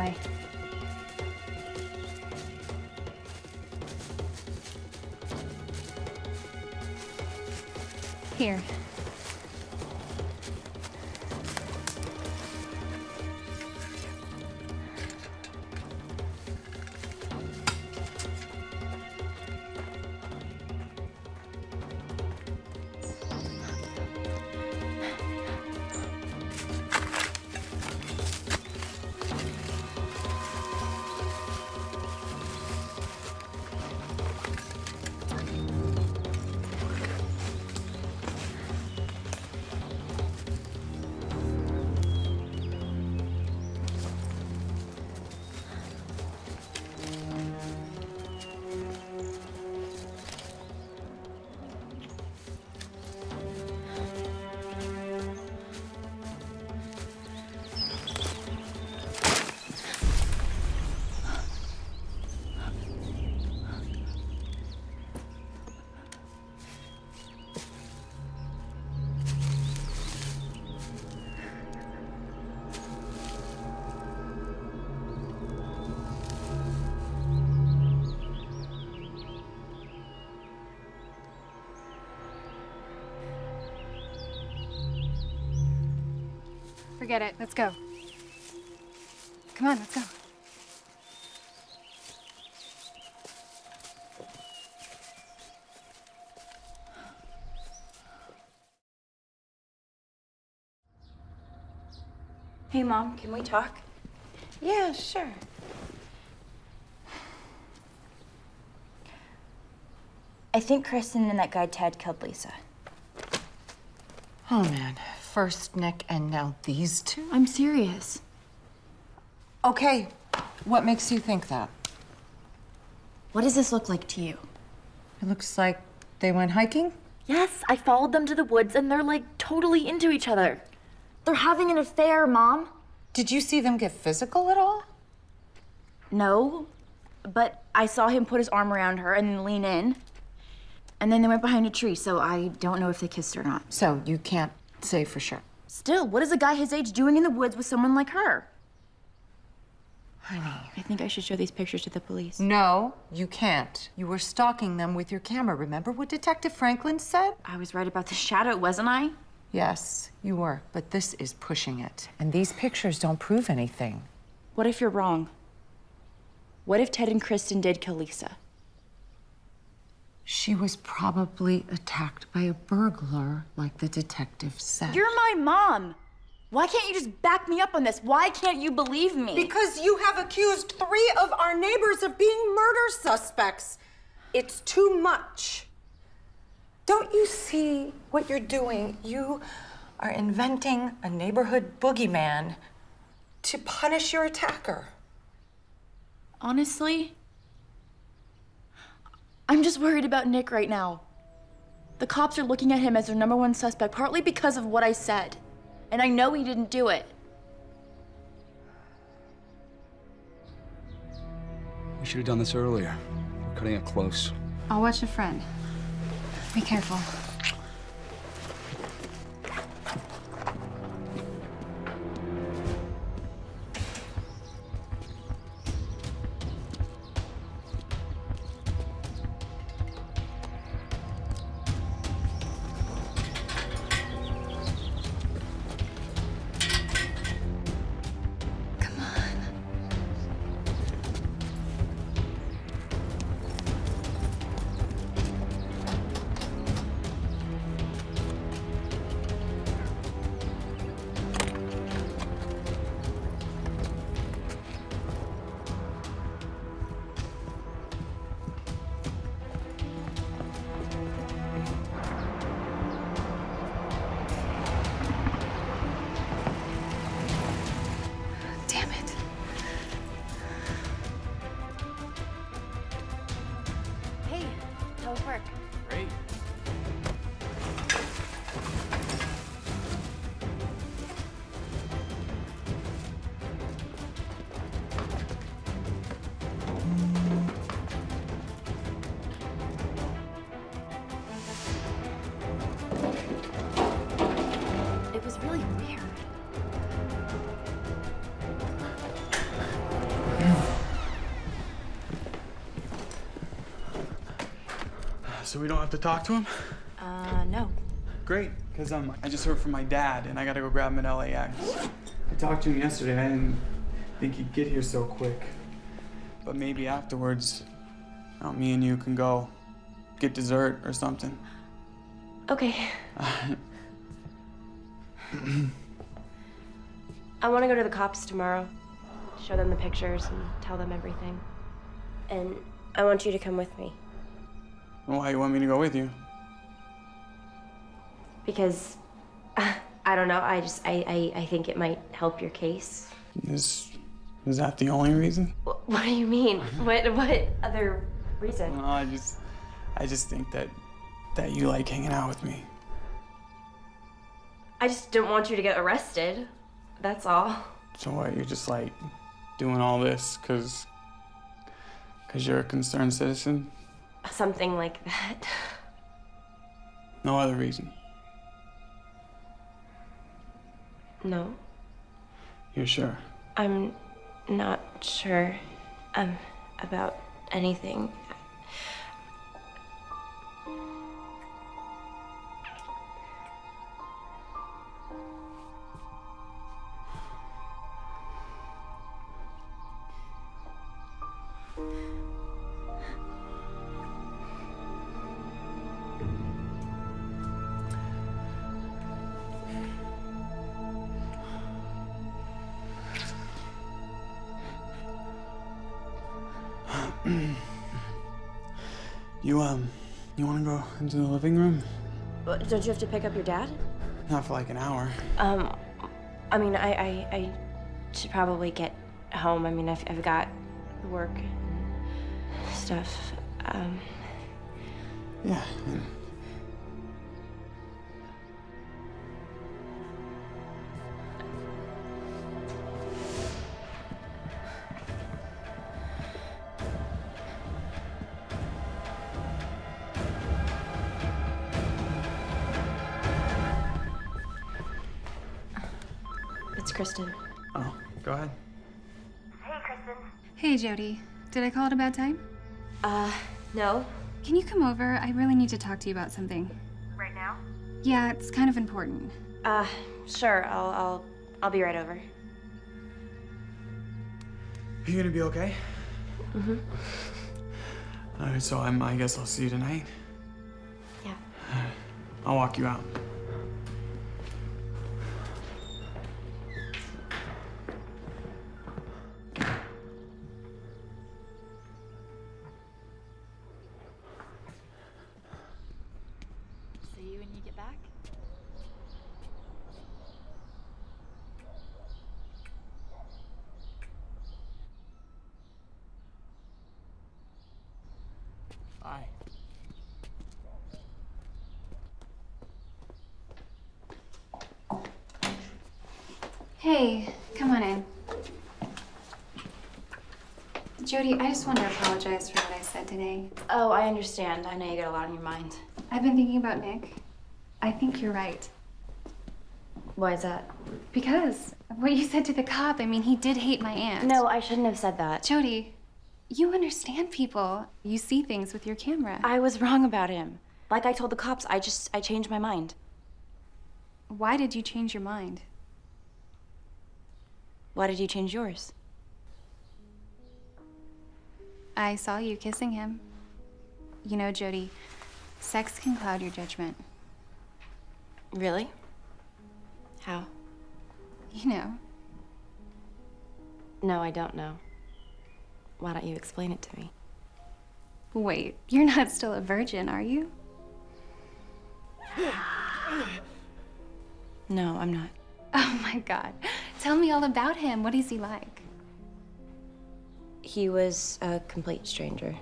Lie. Forget it. Let's go. Come on, let's go. Hey, Mom, can we talk? Yeah, sure. I think Kristen and that guy Ted killed Lisa. Oh man, first Nick and now these two? I'm serious. Okay, what makes you think that? What does this look like to you? It looks like they went hiking? Yes, I followed them to the woods and they're like totally into each other. They're having an affair, Mom. Did you see them get physical at all? No, but I saw him put his arm around her and lean in. And then they went behind a tree, so I don't know if they kissed or not. So you can't say for sure. Still, what is a guy his age doing in the woods with someone like her? Honey. I think I should show these pictures to the police. No, you can't. You were stalking them with your camera. Remember what Detective Franklin said? I was right about the shadow, wasn't I? Yes, you were. But this is pushing it. And these pictures don't prove anything. What if you're wrong? What if Ted and Kristen did kill Lisa? She was probably attacked by a burglar, like the detective said. You're my mom. Why can't you just back me up on this? Why can't you believe me? Because you have accused three of our neighbors of being murder suspects. It's too much. Don't you see what you're doing? You are inventing a neighborhood boogeyman to punish your attacker. Honestly, I'm just worried about Nick right now. The cops are looking at him as their number one suspect, partly because of what I said. And I know he didn't do it. We should have done this earlier. We're cutting it close. I'll watch a friend. Be careful. So we don't have to talk to him? Uh, no. Great, because um, I just heard from my dad and I gotta go grab him at LAX. I talked to him yesterday. I didn't think he'd get here so quick. But maybe afterwards, uh, me and you can go get dessert or something. Okay. I want to go to the cops tomorrow, show them the pictures and tell them everything. And I want you to come with me Why you want me to go with you? because I don't know. I just I, I, I think it might help your case. Is is that the only reason? Wh- What do you mean? What what other reason? No, I just I just think that that you like hanging out with me. I just don't want you to get arrested. That's all. So what? You're just like doing all this because because you're a concerned citizen? Something like that. No other reason. No, You're sure? I'm not sure um about anything. Don't you have to pick up your dad? Not for like an hour. Um, I mean, I, I, I should probably get home. I mean, I've, I've got the work and stuff. Um, Yeah. Kristen. Oh, go ahead. Hey, Kristen. Hey, Jodi. Did I call it a bad time? Uh, no. Can you come over? I really need to talk to you about something. Right now? Yeah, it's kind of important. Uh, sure. I'll, I'll, I'll be right over. Are you gonna be okay? Mm-hmm. All right. So I'm. I guess I'll see you tonight. Yeah. I'll walk you out. Bye. Hey, come on in. Jodi, I just want to apologize for what I said today. Oh, I understand. I know you got a lot on your mind. I've been thinking about Nick. I think you're right. Why is that? Because of what you said to the cop, I mean, he did hate my aunt. No, I shouldn't have said that. Jodi, you understand people. You see things with your camera. I was wrong about him. Like I told the cops, I just, I changed my mind. Why did you change your mind? Why did you change yours? I saw you kissing him. You know, Jodi, sex can cloud your judgment. Really? How? You know. No, I don't know. Why don't you explain it to me? Wait, you're not still a virgin, are you? No, I'm not. Oh my god. Tell me all about him. What is he like? He was a complete stranger.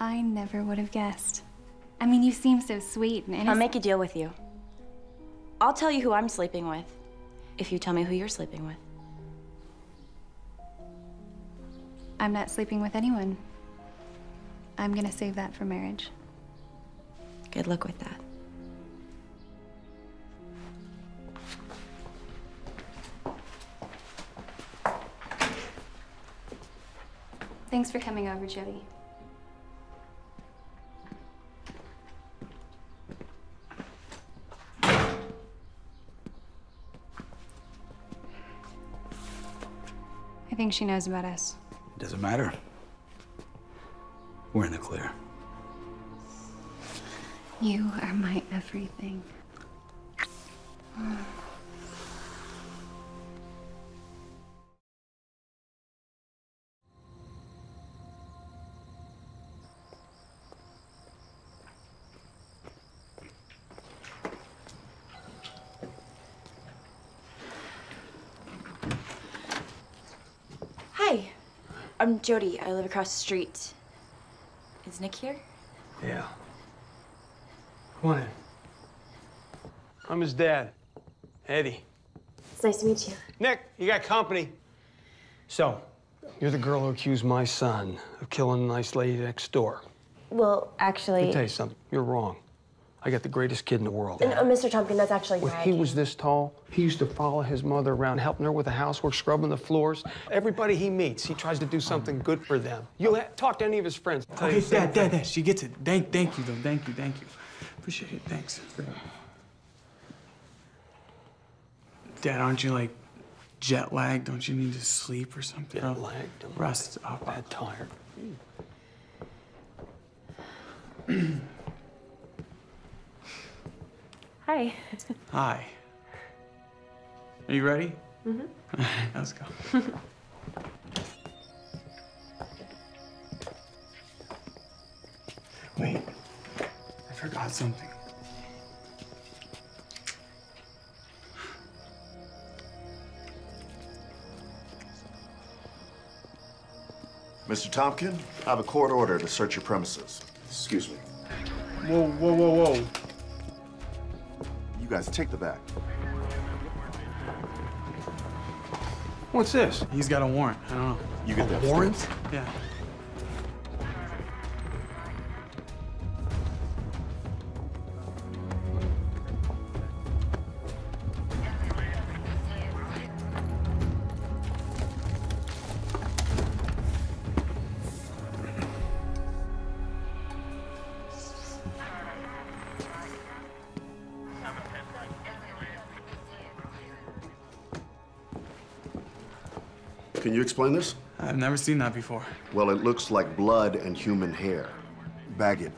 I never would have guessed. I mean, you seem so sweet and innocent. I'll make a deal with you. I'll tell you who I'm sleeping with if you tell me who you're sleeping with. I'm not sleeping with anyone. I'm gonna save that for marriage. Good luck with that. Thanks for coming over, Jodi. I think she knows about us. It doesn't matter. We're in the clear. You are my everything. Mm. I'm Jodi. I live across the street. Is Nick here? Yeah. Come on in. I'm his dad, Eddie. It's nice to meet you. Nick, you got company. So, you're the girl who accused my son of killing the nice lady next door. Well, actually... Let me tell you something. You're wrong. I got the greatest kid in the world. no, uh, Mr. Tompkin, that's actually When he was this tall, he used to follow his mother around, helping her with the housework, scrubbing the floors. Everybody he meets, he tries to do something good for them. You ha- talk to any of his friends. tell Okay, Dad, Dad. Dad, she gets it. Thank, thank you, though. Thank you, thank you. Appreciate it. Thanks. Dad, aren't you like jet lagged? Don't you need to sleep or something? Jet lagged? Rest up. Bad tired. Hi. Hi. Are you ready? Mm-hmm. Let's go. Wait, I forgot something. Mr. Tompkin, I have a court order to search your premises. Excuse me. Whoa, whoa, whoa, whoa. You guys take the bag. What's this? He's got a warrant. I don't know. You get that warrant? Yeah. Explain this? I've never seen that before. Well, it looks like blood and human hair. Bag it.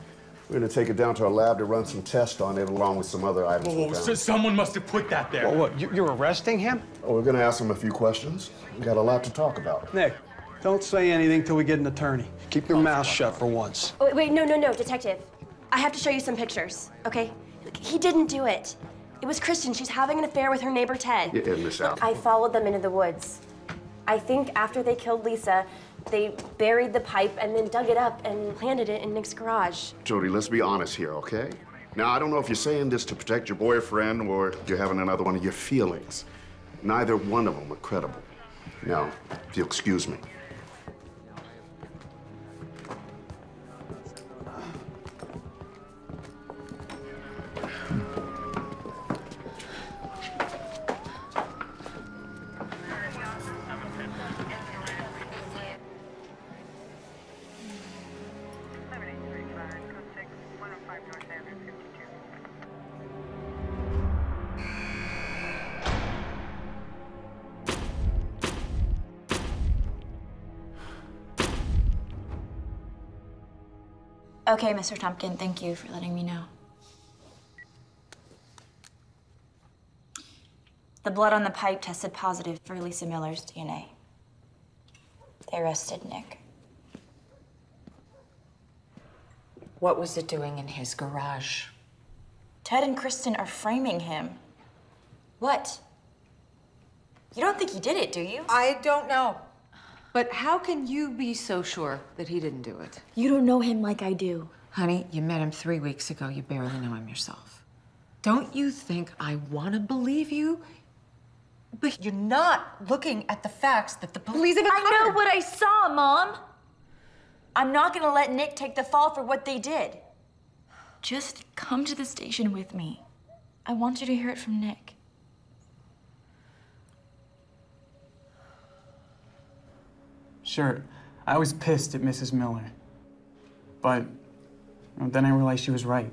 We're gonna take it down to our lab to run some tests on it along with some other items. we Whoa, found. so someone must have put that there. Well, what, you- you're arresting him? Oh, we're gonna ask him a few questions. We got a lot to talk about. Nick, don't say anything till we get an attorney. Keep your mouth shut for once. Oh, wait, wait, no, no, no, detective. I have to show you some pictures, okay? He didn't do it. It was Kristen. She's having an affair with her neighbor Ted. Yeah, Miss Allen. I followed them into the woods. I think after they killed Lisa, they buried the pipe and then dug it up and planted it in Nick's garage. Jodi, let's be honest here, okay? Now, I don't know if you're saying this to protect your boyfriend or you're having another one of your feelings. Neither one of them are credible. Now, if you'll excuse me. Okay, Mr. Tompkin, thank you for letting me know. The blood on the pipe tested positive for Lisa Miller's DNA. They arrested Nick. What was it doing in his garage? Ted and Kristen are framing him. What? You don't think he did it, do you? I don't know. But how can you be so sure that he didn't do it? You don't know him like I do. Honey, you met him three weeks ago. You barely know him yourself. Don't you think I want to believe you? But you're not looking at the facts that the police have I know what I saw, Mom. I'm not gonna let Nick take the fall for what they did. Just come to the station with me. I want you to hear it from Nick. Sure, I was pissed at Mrs. Miller. But then I realized she was right.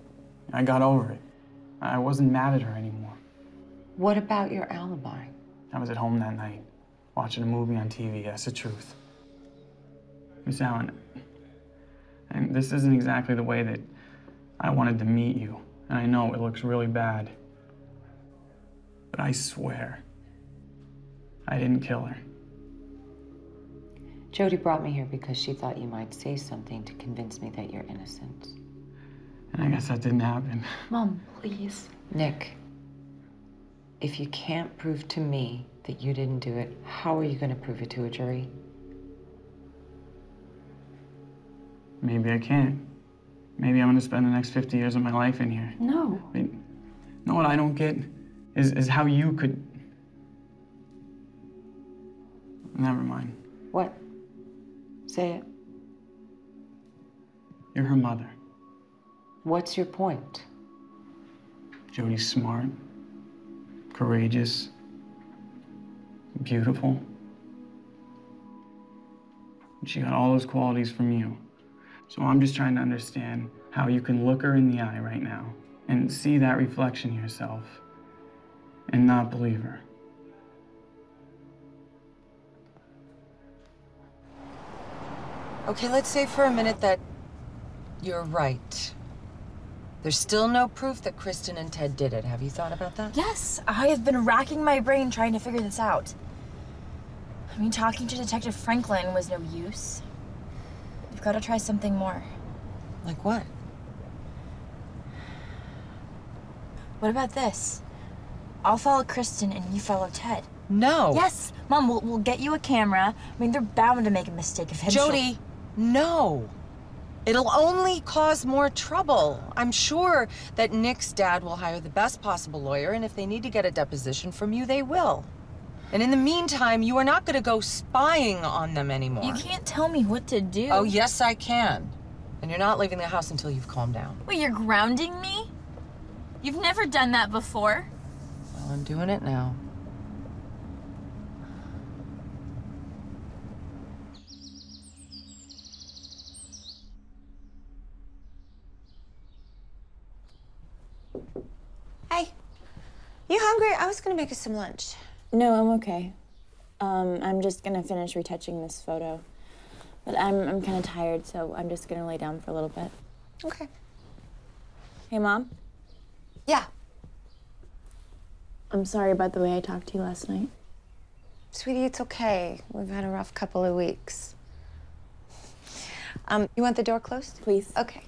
I got over it. I wasn't mad at her anymore. What about your alibi? I was at home that night. watching a movie on TV. That's the truth. Miss Allen, and this isn't exactly the way that I wanted to meet you. And I know it looks really bad. But I swear, I didn't kill her. Jodi brought me here because she thought you might say something to convince me that you're innocent. And I guess that didn't happen. Mom, please. Nick, if you can't prove to me that you didn't do it, how are you going to prove it to a jury? Maybe I can't. Maybe I'm gonna spend the next 50 years of my life in here. No. I mean, know what I don't get is, is how you could. Never mind. What? Say it. You're her mother. What's your point? Jodi's smart, courageous, beautiful. And She got all those qualities from you. So I'm just trying to understand how you can look her in the eye right now and see that reflection yourself and not believe her. Okay, let's say for a minute that you're right. There's still no proof that Kristen and Ted did it. Have you thought about that? Yes, I have been racking my brain trying to figure this out. I mean, talking to Detective Franklin was no use. We've got to try something more. Like what? What about this? I'll follow Kristen and you follow Ted. No. Yes, Mom, we'll, we'll get you a camera. I mean, they're bound to make a mistake eventually. Jodi, no. It'll only cause more trouble. I'm sure that Nick's dad will hire the best possible lawyer, and if they need to get a deposition from you, they will. And in the meantime, you are not going to go spying on them anymore. You can't tell me what to do. Oh, yes, I can. And you're not leaving the house until you've calmed down. Wait, you're grounding me? You've never done that before. Well, I'm doing it now. Hey, you hungry? I was gonna make us some lunch. No, I'm okay. Um, I'm just gonna finish retouching this photo. But I'm, I'm kind of tired, so I'm just gonna lay down for a little bit. Okay. Hey, Mom? Yeah. I'm sorry about the way I talked to you last night. Sweetie, it's okay. We've had a rough couple of weeks. Um, you want the door closed? Please. Okay.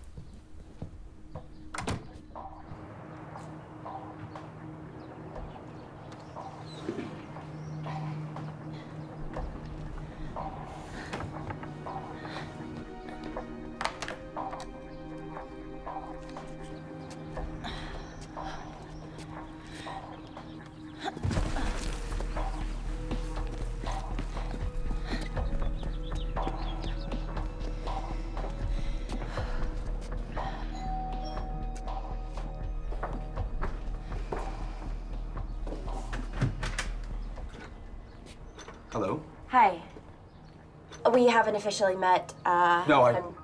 Haven't officially met. Uh, No, I. I'm-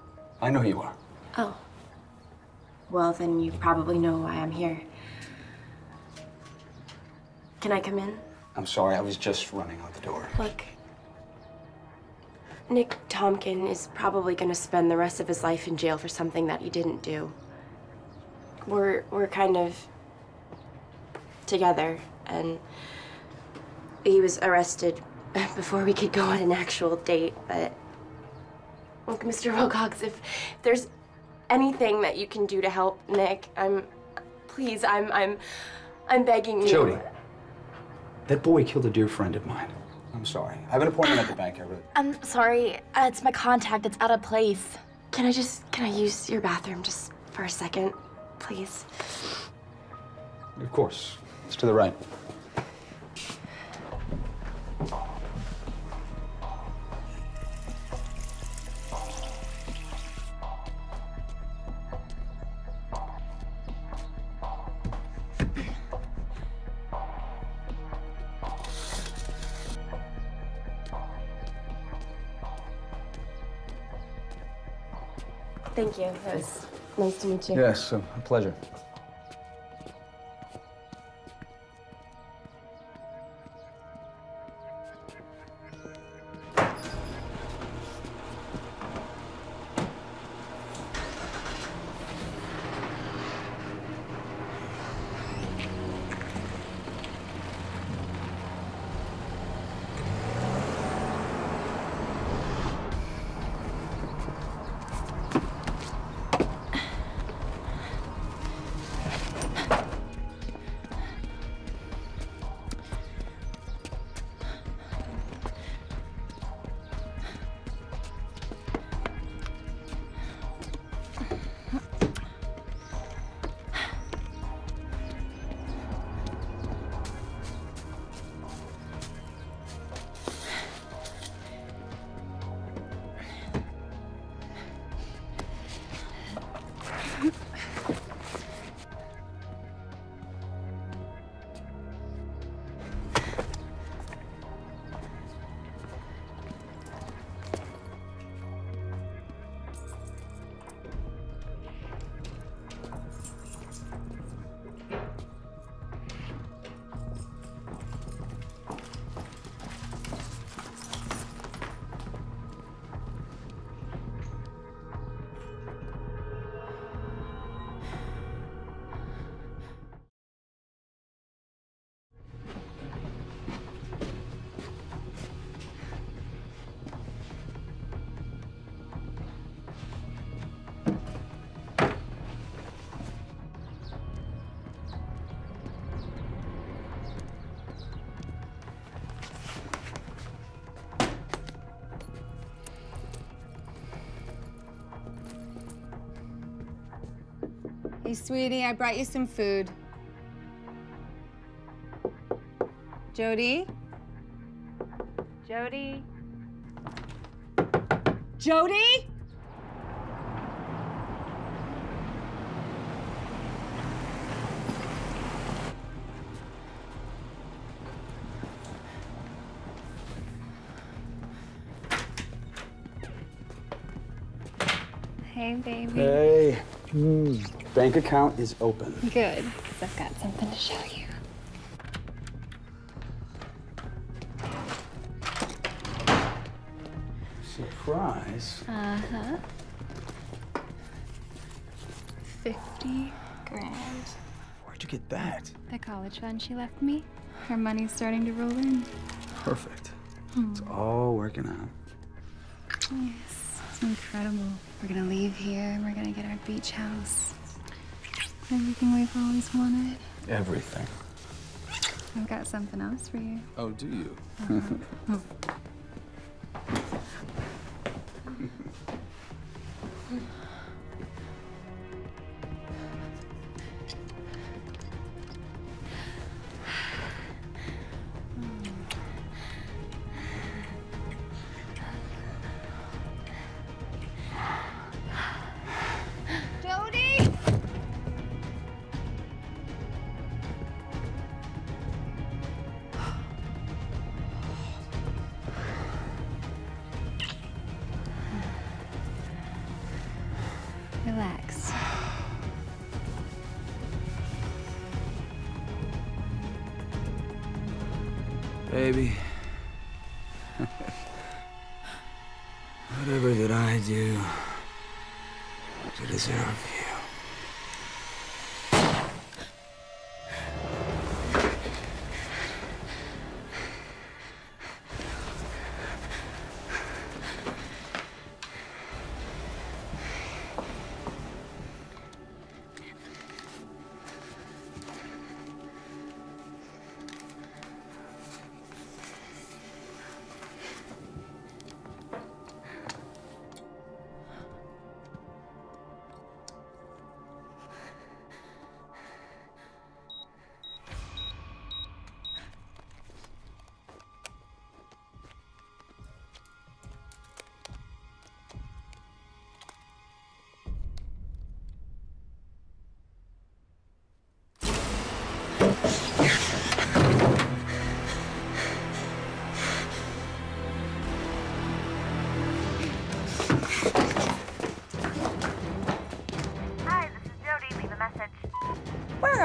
I know who you are. Oh. Well, then you probably know why I'm here. Can I come in? I'm sorry, I was just running out the door. Look. Nick Tompkin is probably going to spend the rest of his life in jail for something that he didn't do. We're we're kind of together and he was arrested before we could go on an actual date, but look, Mr. Wilcox, if there's anything that you can do to help Nick, I'm please, I'm I'm I'm begging you. Jodi, that boy killed a dear friend of mine. I'm sorry. I have an appointment at the bank. I really. I'm sorry. Uh, it's my contact. It's out of place. Can I just can I use your bathroom just for a second, please? Of course. It's to the right. Nice to meet you. Yes, a pleasure. Hey, sweetie, I brought you some food. Jodi? Jodi? Jodi? Bank account is open. Good, because I've got something to show you. Surprise. Uh huh. 50 grand. Where'd you get that? The college fund she left me. Her money's starting to roll in. Perfect. Hmm. It's all working out. Yes, it's incredible. We're gonna leave here and we're gonna get our beach house. Everything we've always wanted. Everything. I've got something else for you. Oh, do you? Uh-huh. Jodi!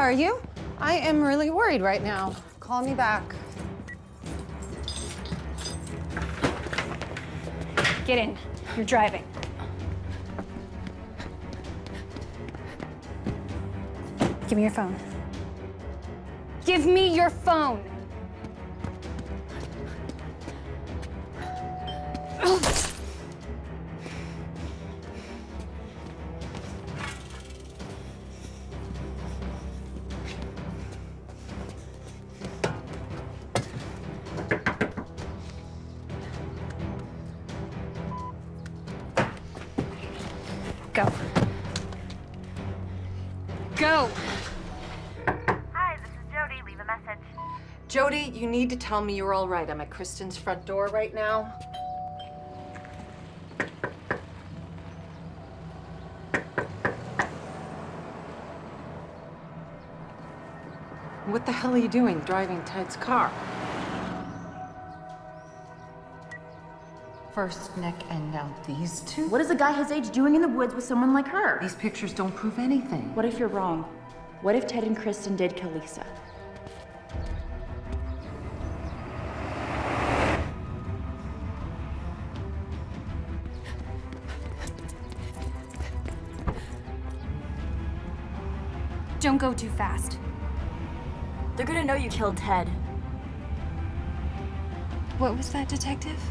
Are you? I am really worried right now. Call me back. Get in. You're driving. Give me your phone. Give me your phone. Need to tell me you're all right. I'm at Kristen's front door right now. What the hell are you doing driving Ted's car? First Nick and now these two? What is a guy his age doing in the woods with someone like her? These pictures don't prove anything. What if you're wrong? What if Ted and Kristen did kill Lisa? Go too fast. They're gonna know you killed Ted. What was that, detective?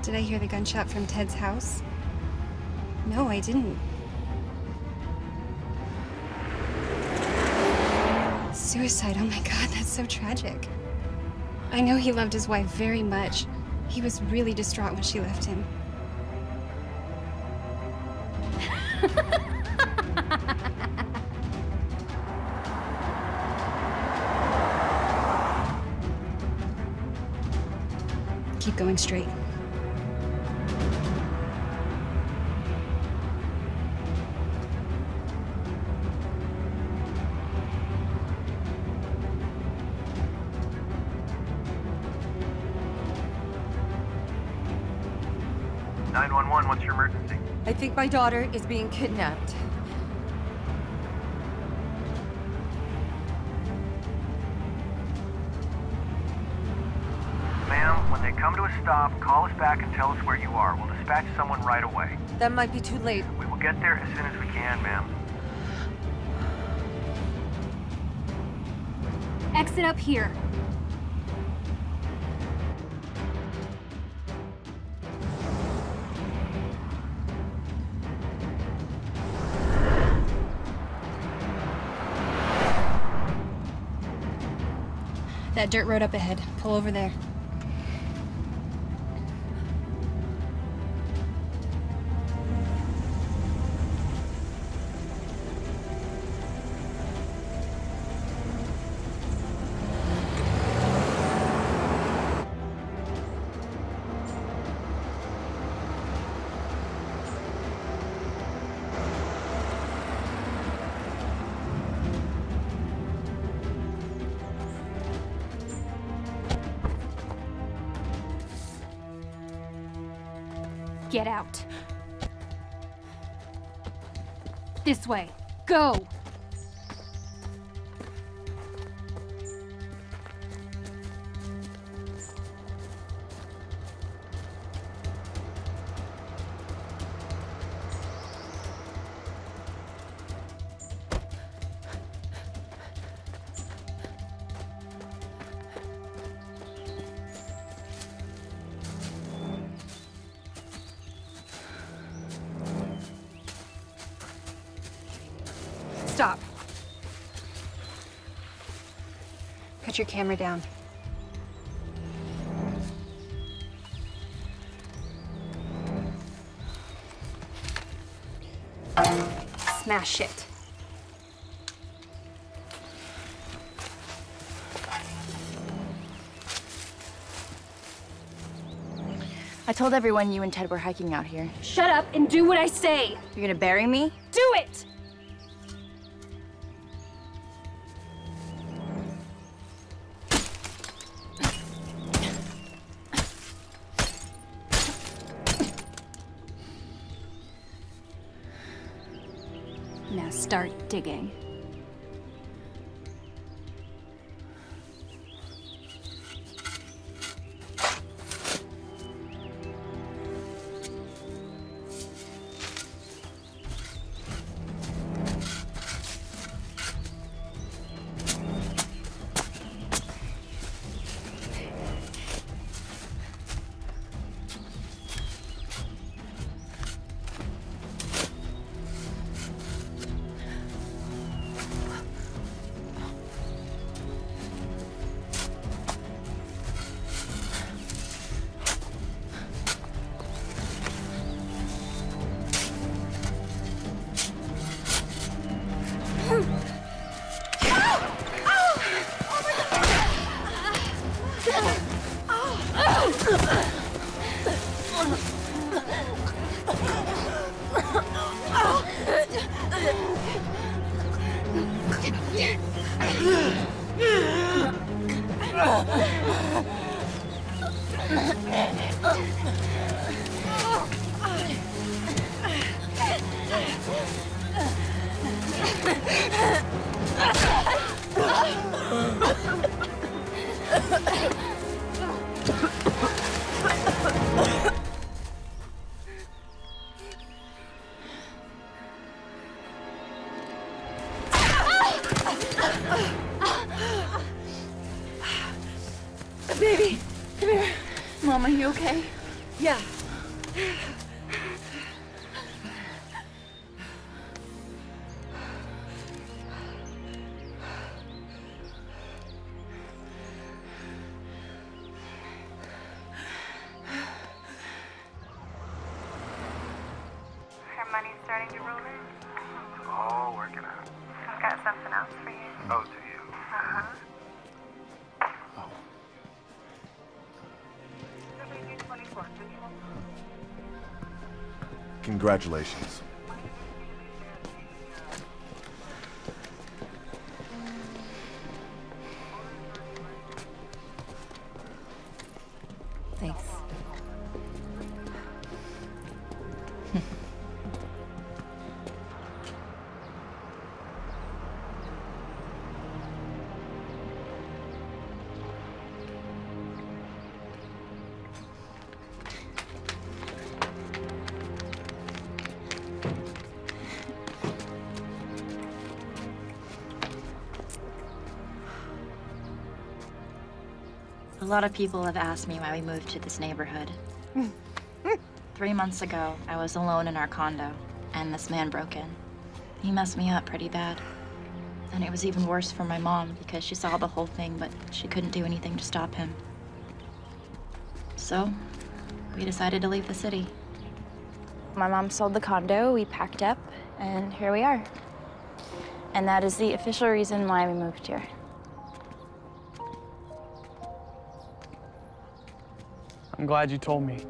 Did I hear the gunshot from Ted's house? No, I didn't. Suicide, oh my god, that's so tragic. I know he loved his wife very much. He was really distraught when she left him. Keep going straight. Nine one one. What's your emergency? I think my daughter is being kidnapped. That might be too late. We will get there as soon as we can, ma'am. Exit up here. That dirt road up ahead. Pull over there. This way. Go! Your camera down. Smash it. I told everyone you and Ted were hiking out here. Shut up and do what I say. You're gonna bury me? Start digging. Congratulations. A lot of people have asked me why we moved to this neighborhood. Three months ago, I was alone in our condo, and this man broke in. He messed me up pretty bad. And it was even worse for my mom because she saw the whole thing, but she couldn't do anything to stop him. So, we decided to leave the city. My mom sold the condo, we packed up, and here we are. And that is the official reason why we moved here. I'm glad you told me.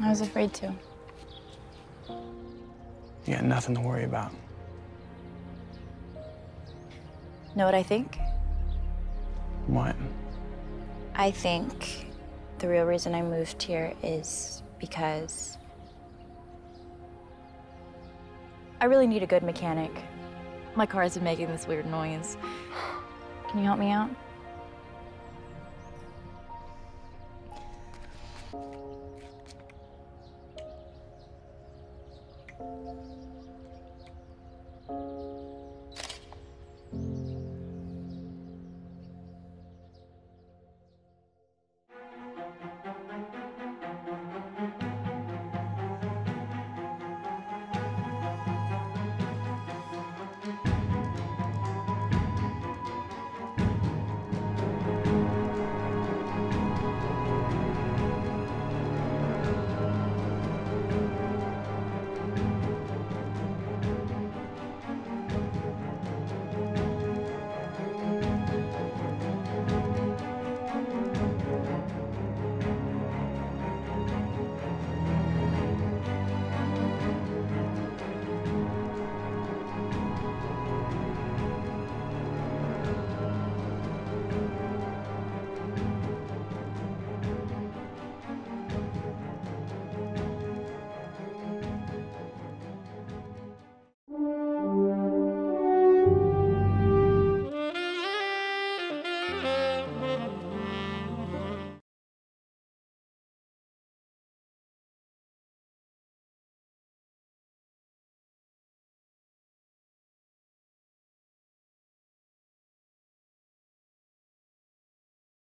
I was afraid to. You got nothing to worry about. Know what I think? What? I think the real reason I moved here is because I really need a good mechanic. My car has been making this weird noise. Can you help me out?